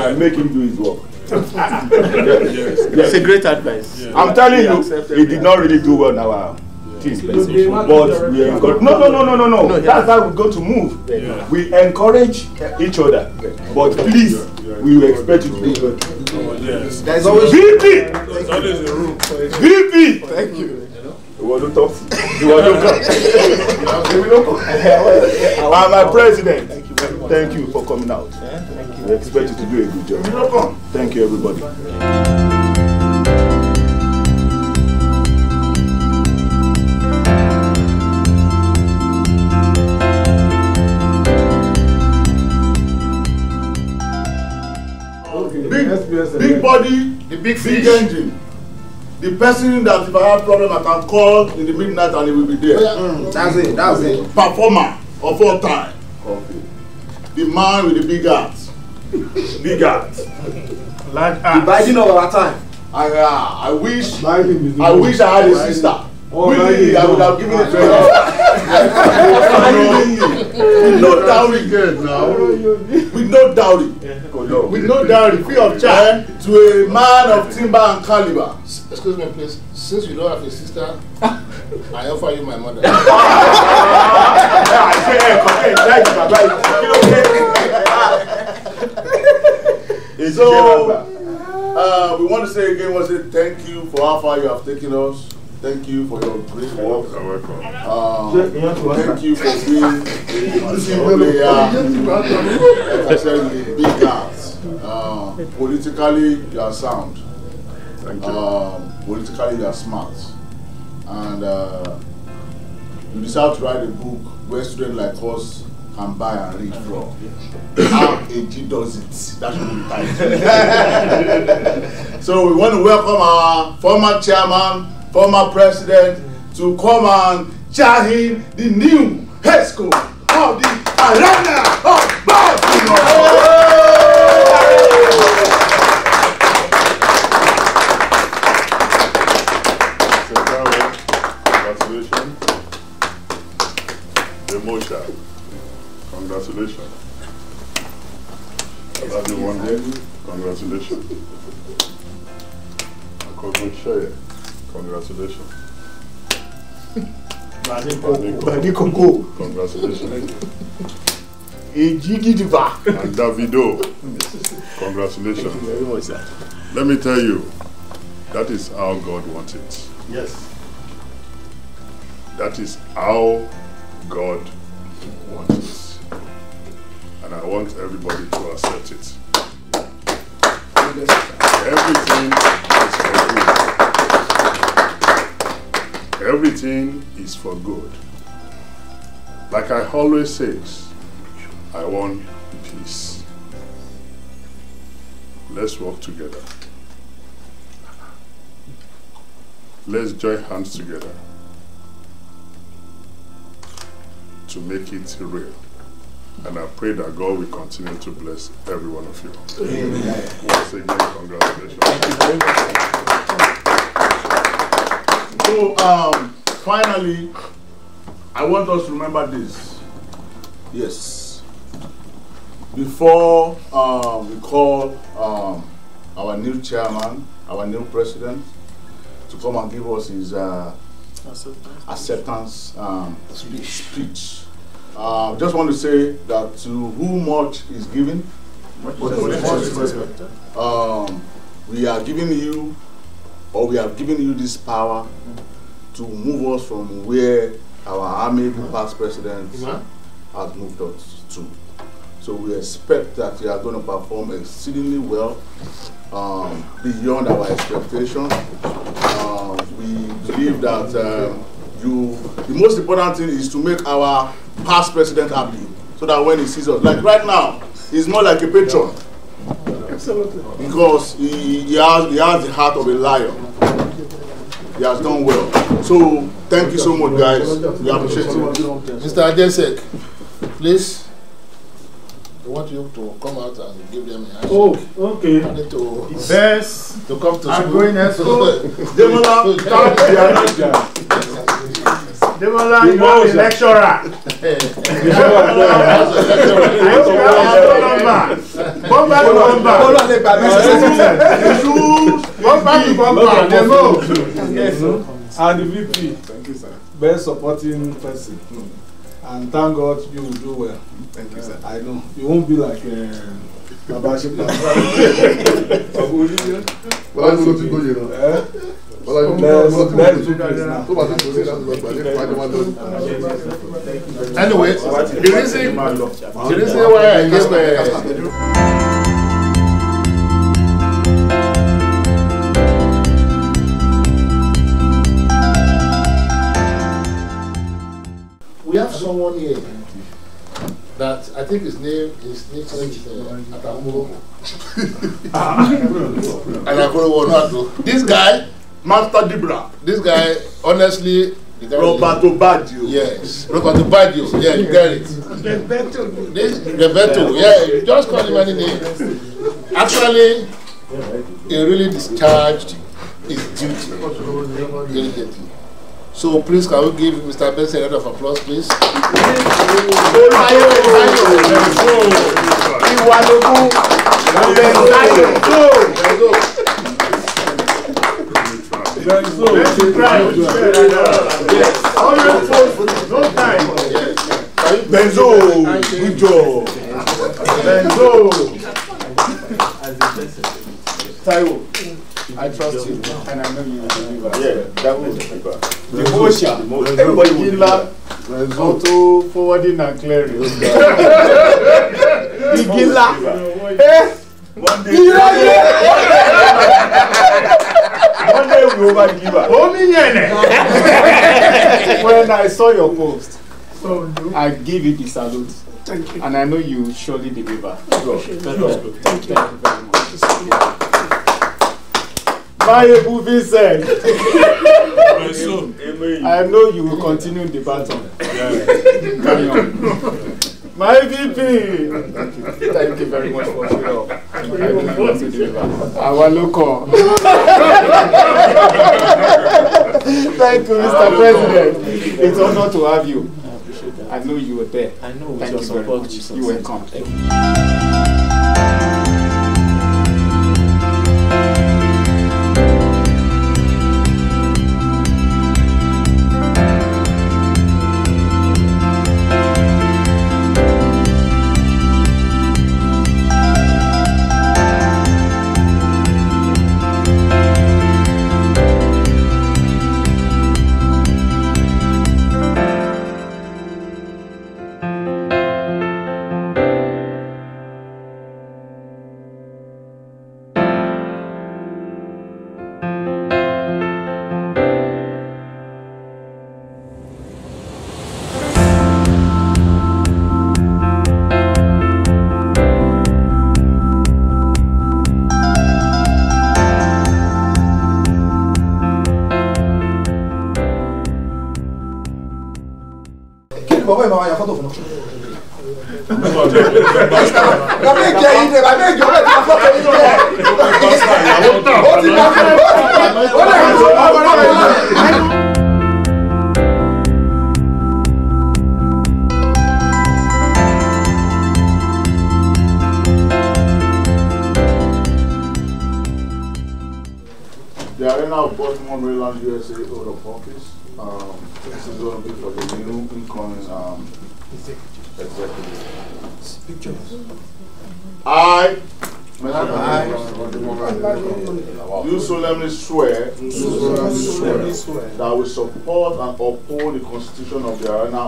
and make him do his work. yes. It's a great advice. I'm telling We you, accept he did not really do well in our team. But we encourage. No, no, no, no, no, no. That's how we're going to move. Yeah. We encourage each other. But please, we will expect you to do good. Oh, There's always- VP! There's always a room. VP! Thank you. You want to talk? You want to come? You will not come. I'm my president. Thank you for coming out. We expect you to do a good job. You will not come. Thank you, everybody. Big, big body, the big, big engine. The person that if I have problem I can call in the midnight and he will be there. Mm, that's it, that's it. Performer of all time. The man with the big heart. Big heart. Large The Biden of our time. I, uh, I wish I wish I had a sister. Oh, really. I would have given it to her. With no dowry. With no dowry. With no dowry, free of charge to a man of timber and caliber. Excuse me, please. Since you don't have a sister, I offer you my mother. So, uh, we want to say again, we want to say thank you for how far you have taken us. Thank you for your great work. Uh, thank you for being a team player. With big heart. Uh, politically, you are sound. Um, politically, you are smart. And uh, you decide to write a book where students like us can buy and read from. How AG does it. That should be the title. so we want to welcome our former chairman, former president, to come and chair in the new head school of the Arena of Baltimore. Congratulations. Demosha. Congratulations. Alhaji Wande, congratulations. Akoko Sheye, congratulations. Bani Koko. Congratulations. Ejigidiva. And Davido, congratulations. Thank you very much, sir. Let me tell you, that is how God wants it. Yes. That is how God wants it. And I want everybody to accept it. Everything is for good. Everything is for good. Like I always say, I want peace. Let's work together. Let's join hands together to make it real. And I pray that God will continue to bless every one of you. Amen. Once again, congratulations. So, um, finally, I want us to remember this. Yes. Before um, we call um, our new chairman, our new president, to come and give us his uh, acceptance um, speech. speech. Uh, just want to say that to whom much is given, much is expected. Um, we are giving you, or we have given you this power to move us from where our amiable past president has moved us to. So we expect that you are going to perform exceedingly well, um, beyond our expectations. Um, we believe that um, you, the most important thing is to make our past president happy, so that when he sees us, like right now, he's more like a patron. Absolutely. Because he, he, has, he has the heart of a lion. He has done well. So thank you so much, guys. We appreciate it. Mr. Adesek, please. I want you to come out and give them a hand. Oh, okay. I to, Best. to come to I'm school. going to school. Demola, start the announcer. Demola, you are the lecturer. Bomba to bomba. Bomba to bomba. Demo. And the VP. Thank you, sir. Best supporting person. And thank God you will do well. Thank you, sir. I know. You won't be like uh, Baba Shepa. Bọ́lá ló ti gbóyè náà. Eh? Bọ́lá ní Let's- ló ti let's gbóyè do náà. this now. Tó bá ti gbóyè láti lọ gbà ní ìpàdé wa lónìí. Anyway, the reason, the reason why I gave a, we have someone here that I think his name his nickname is uh, Atamuro. and Akorowo not to. This guy, Master Dibra. this guy, honestly, Roberto Baggio. Yes, Roberto Baggio. Yeah, you get it. This Roberto. Yeah, you just call him any name. Actually, he really discharged his duty diligently. So please, can we give Mr. Benson a round of applause, please? Time. Benzo, good job. Benzo. Taiwo, I trust you and I know you will deliver. Yeah, that will deliver. Devotion, everybody will deliver. Auto forwarding and clearing. Igila. Eh? One day, one day we over deliver. Omi yẹnẹ. When I saw your post, I give you the salute. Thank you. And I know you surely deliver. Thank you. Thank you very much. Mayebu Vincent. I know you will continue the battle. Carry on. My VP. Thank you very much for showing up. I know you want to deliver. Our local. Thank you, Mr. President. It's an honor to have you. I appreciate that. I know you were there. I know with Thank your you very support, much. You were come.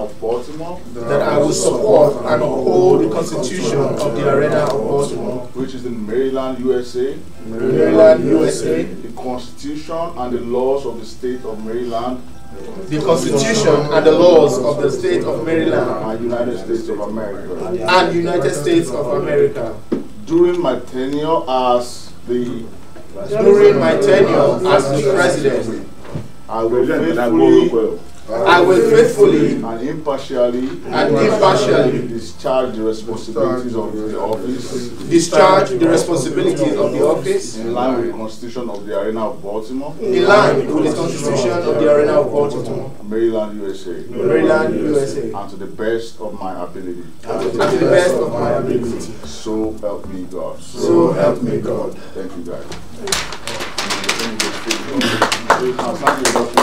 Of the Arena of Baltimore. that I will support and uphold the Constitution of the Arena of Baltimore, Which is in Maryland, USA. Maryland, USA. The Constitution and the laws of the state of Maryland. the Constitution and the laws of the state of Maryland And United States of America. and United States of America. During my tenure as the During my tenure as the president, I will faithfully I will faithfully and impartially and impartially discharge the responsibilities of the office discharge the responsibilities of the office in line with the Constitution of the Arena of Baltimore, in line with the Constitution of the Arena of Baltimore, Maryland, USA, Maryland, USA, and to the best of my ability. and to the best of my ability. So help me God. So help me God. Thank you guys. You can sign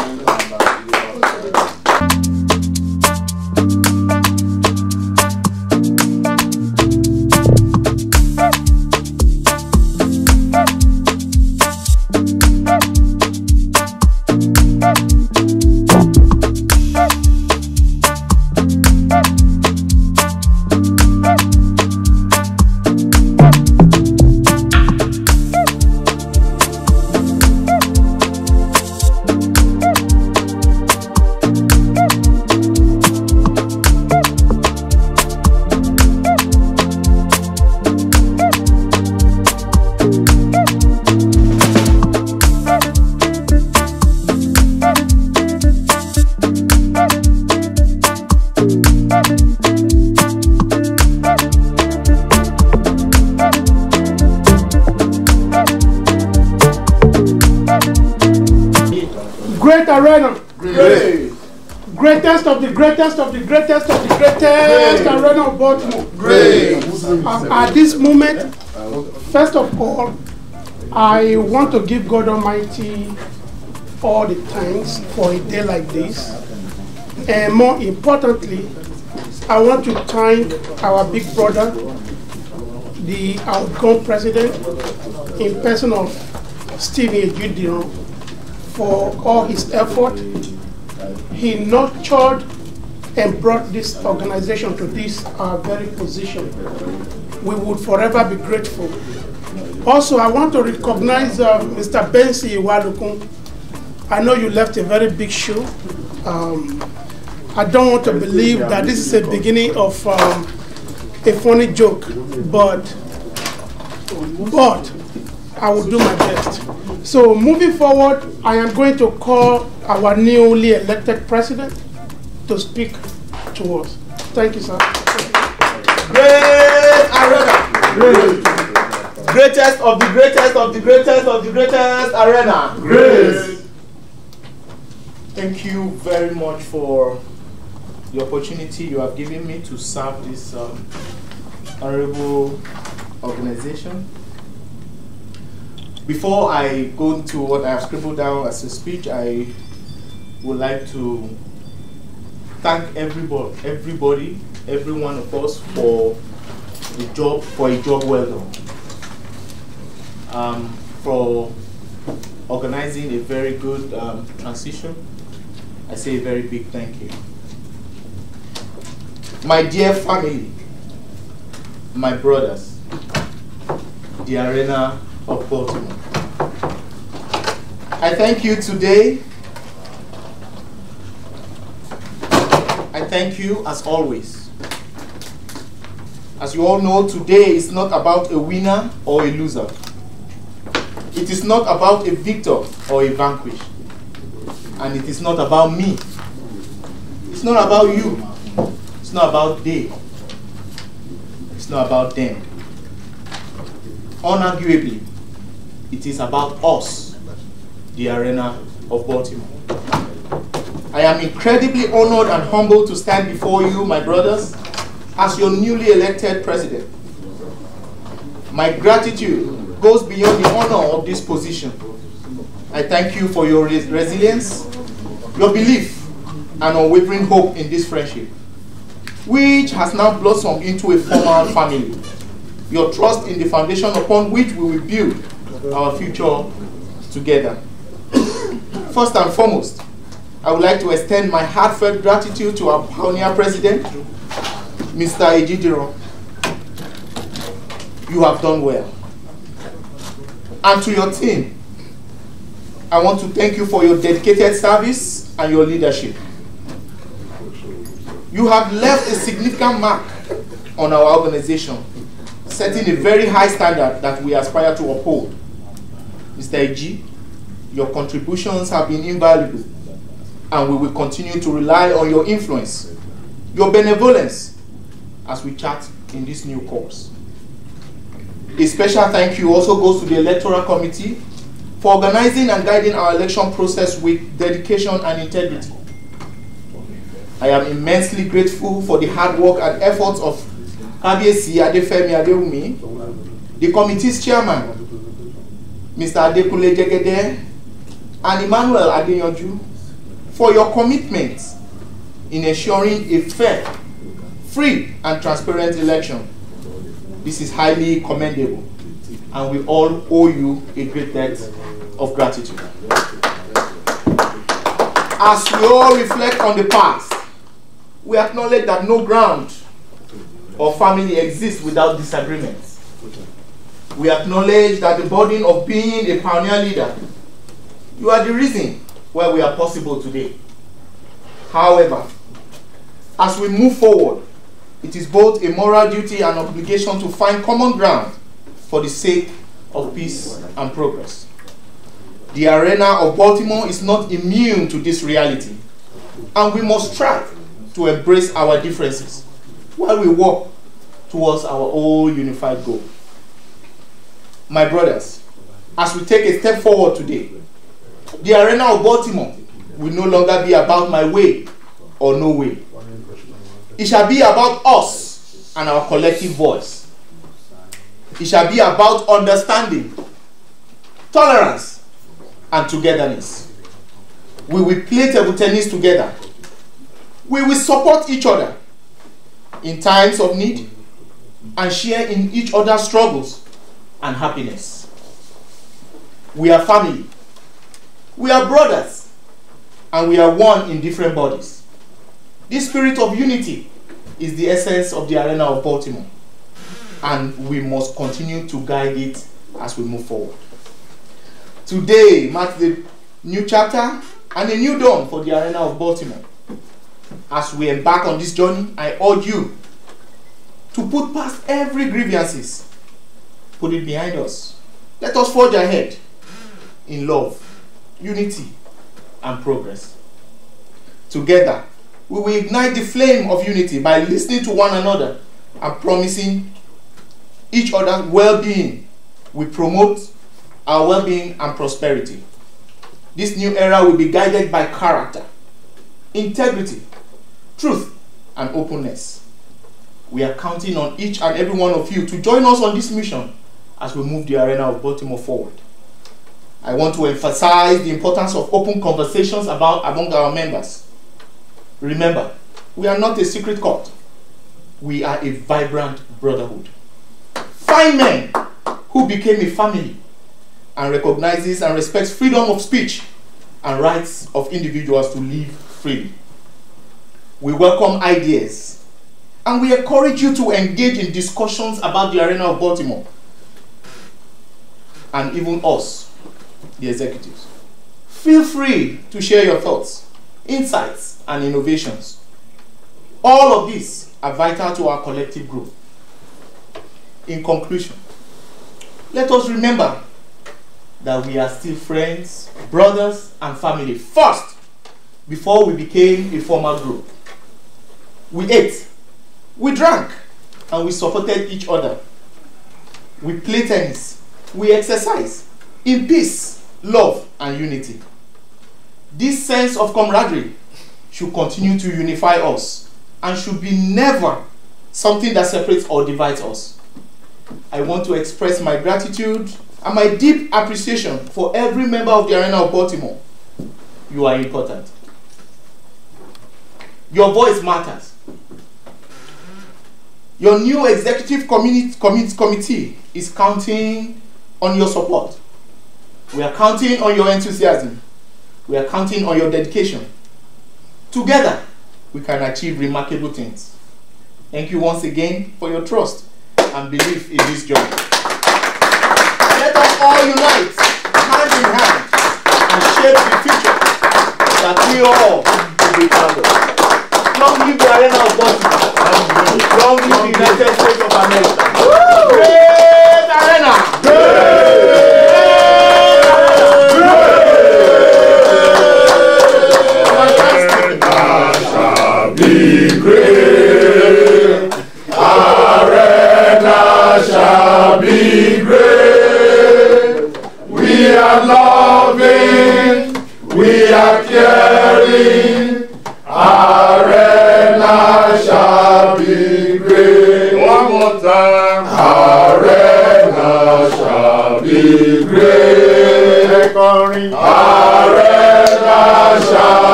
greatest of the greatest of the greatest arena of Baltimore. Great. Um, At this moment, first of all, I want to give God Almighty all the thanks for a day like this. And more importantly, I want to thank our big brother, the outgoing president, in person of Stephen Ejudiran, for all his effort. He nurtured and brought this organization to this uh, very position. We would forever be grateful. Also, I want to recognize uh, Mr. Bensi Iwalokun. I know you left a very big shoe. Um, I don't want to believe that this is a beginning of um, a funny joke, but but I will do my best. So moving forward, I am going to call our newly elected president to speak to us. Thank you, sir. Great arena. Greatest of the greatest of the greatest of the greatest arena. Great. Thank you very much for the opportunity you have given me to serve this um, honorable organization. Before I go into what I have scribbled down as a speech, I would like to thank everybody, everybody, every one of us for the job, for a job well done. Um, for organizing a very good um, transition. I say a very big thank you. My dear family, my brothers, the arena of Baltimore. I thank you today. Thank you as always. As you all know, today is not about a winner or a loser. It is not about a victor or a vanquished. And it is not about me. It's not about you. It's not about they. It's not about them. Unarguably, it is about us, the arena of Baltimore. I am incredibly honored and humbled to stand before you, my brothers, as your newly elected president. My gratitude goes beyond the honor of this position. I thank you for your res- resilience, your belief, and unwavering hope in this friendship, which has now blossomed into a formal family. Your trust in the foundation upon which we will build our future together. First and foremost, I would like to extend my heartfelt gratitude to our pioneer president, Mr. Ejidiro. You have done well. And to your team, I want to thank you for your dedicated service and your leadership. You have left a significant mark on our organization, setting a very high standard that we aspire to uphold. Mr. Eji, your contributions have been invaluable, and we will continue to rely on your influence, your benevolence, as we chart in this new course. A special thank you also goes to the Electoral Committee for organizing and guiding our election process with dedication and integrity. I am immensely grateful for the hard work and efforts of Kabiesi Adefemi Adewumi, the committee's chairman, Mr. Adekunle Jegede, and Emmanuel Adeyanju, for your commitment in ensuring a fair, free, and transparent election. This is highly commendable, and we all owe you a great debt of gratitude. As we all reflect on the past, we acknowledge that no ground or family exists without disagreements. We acknowledge that the burden of being a pioneer leader, you are the reason why we are possible today. However, as we move forward, it is both a moral duty and obligation to find common ground for the sake of peace and progress. The arena of Baltimore is not immune to this reality, and we must strive to embrace our differences while we work towards our whole unified goal. My brothers, as we take a step forward today, the arena of Baltimore will no longer be about my way or no way. It shall be about us and our collective voice. It shall be about understanding, tolerance, and togetherness. We will play table tennis together. We will support each other in times of need and share in each other's struggles and happiness. We are family. We are brothers. And we are one in different bodies. This spirit of unity is the essence of the arena of Baltimore. And we must continue to guide it as we move forward. Today marks the new chapter and a new dawn for the arena of Baltimore. As we embark on this journey, I urge you to put past every grievances, put it behind us. Let us forge ahead in love, unity, and progress. Together, we will ignite the flame of unity by listening to one another and promising each other well being. We promote our well being and prosperity. This new era will be guided by character, integrity, truth, and openness. We are counting on each and every one of you to join us on this mission as we move the arena of Baltimore forward. I want to emphasize the importance of open conversations about among our members. Remember, we are not a secret court. We are a vibrant brotherhood. Fine men who became a family and recognizes and respects freedom of speech and rights of individuals to live freely. We welcome ideas and we encourage you to engage in discussions about the arena of Baltimore and even us, the executives. Feel free to share your thoughts, insights, and innovations. All of these are vital to our collective growth. In conclusion, let us remember that we are still friends, brothers, and family first before we became a formal group. We ate, We drank and we supported each other. We played tennis. We exercise in peace, love, and unity. This sense of camaraderie should continue to unify us and should be never something that separates or divides us. I want to express my gratitude and my deep appreciation for every member of the Arena of Baltimore. You are important. Your voice matters. Your new executive committee, is counting on your support. We are counting on your enthusiasm. We are counting on your dedication. Together, we can achieve remarkable things. Thank you once again for your trust and belief in this journey. Let us all unite, hand in hand, and shape the future that we all will be proud of. Long live the arena of.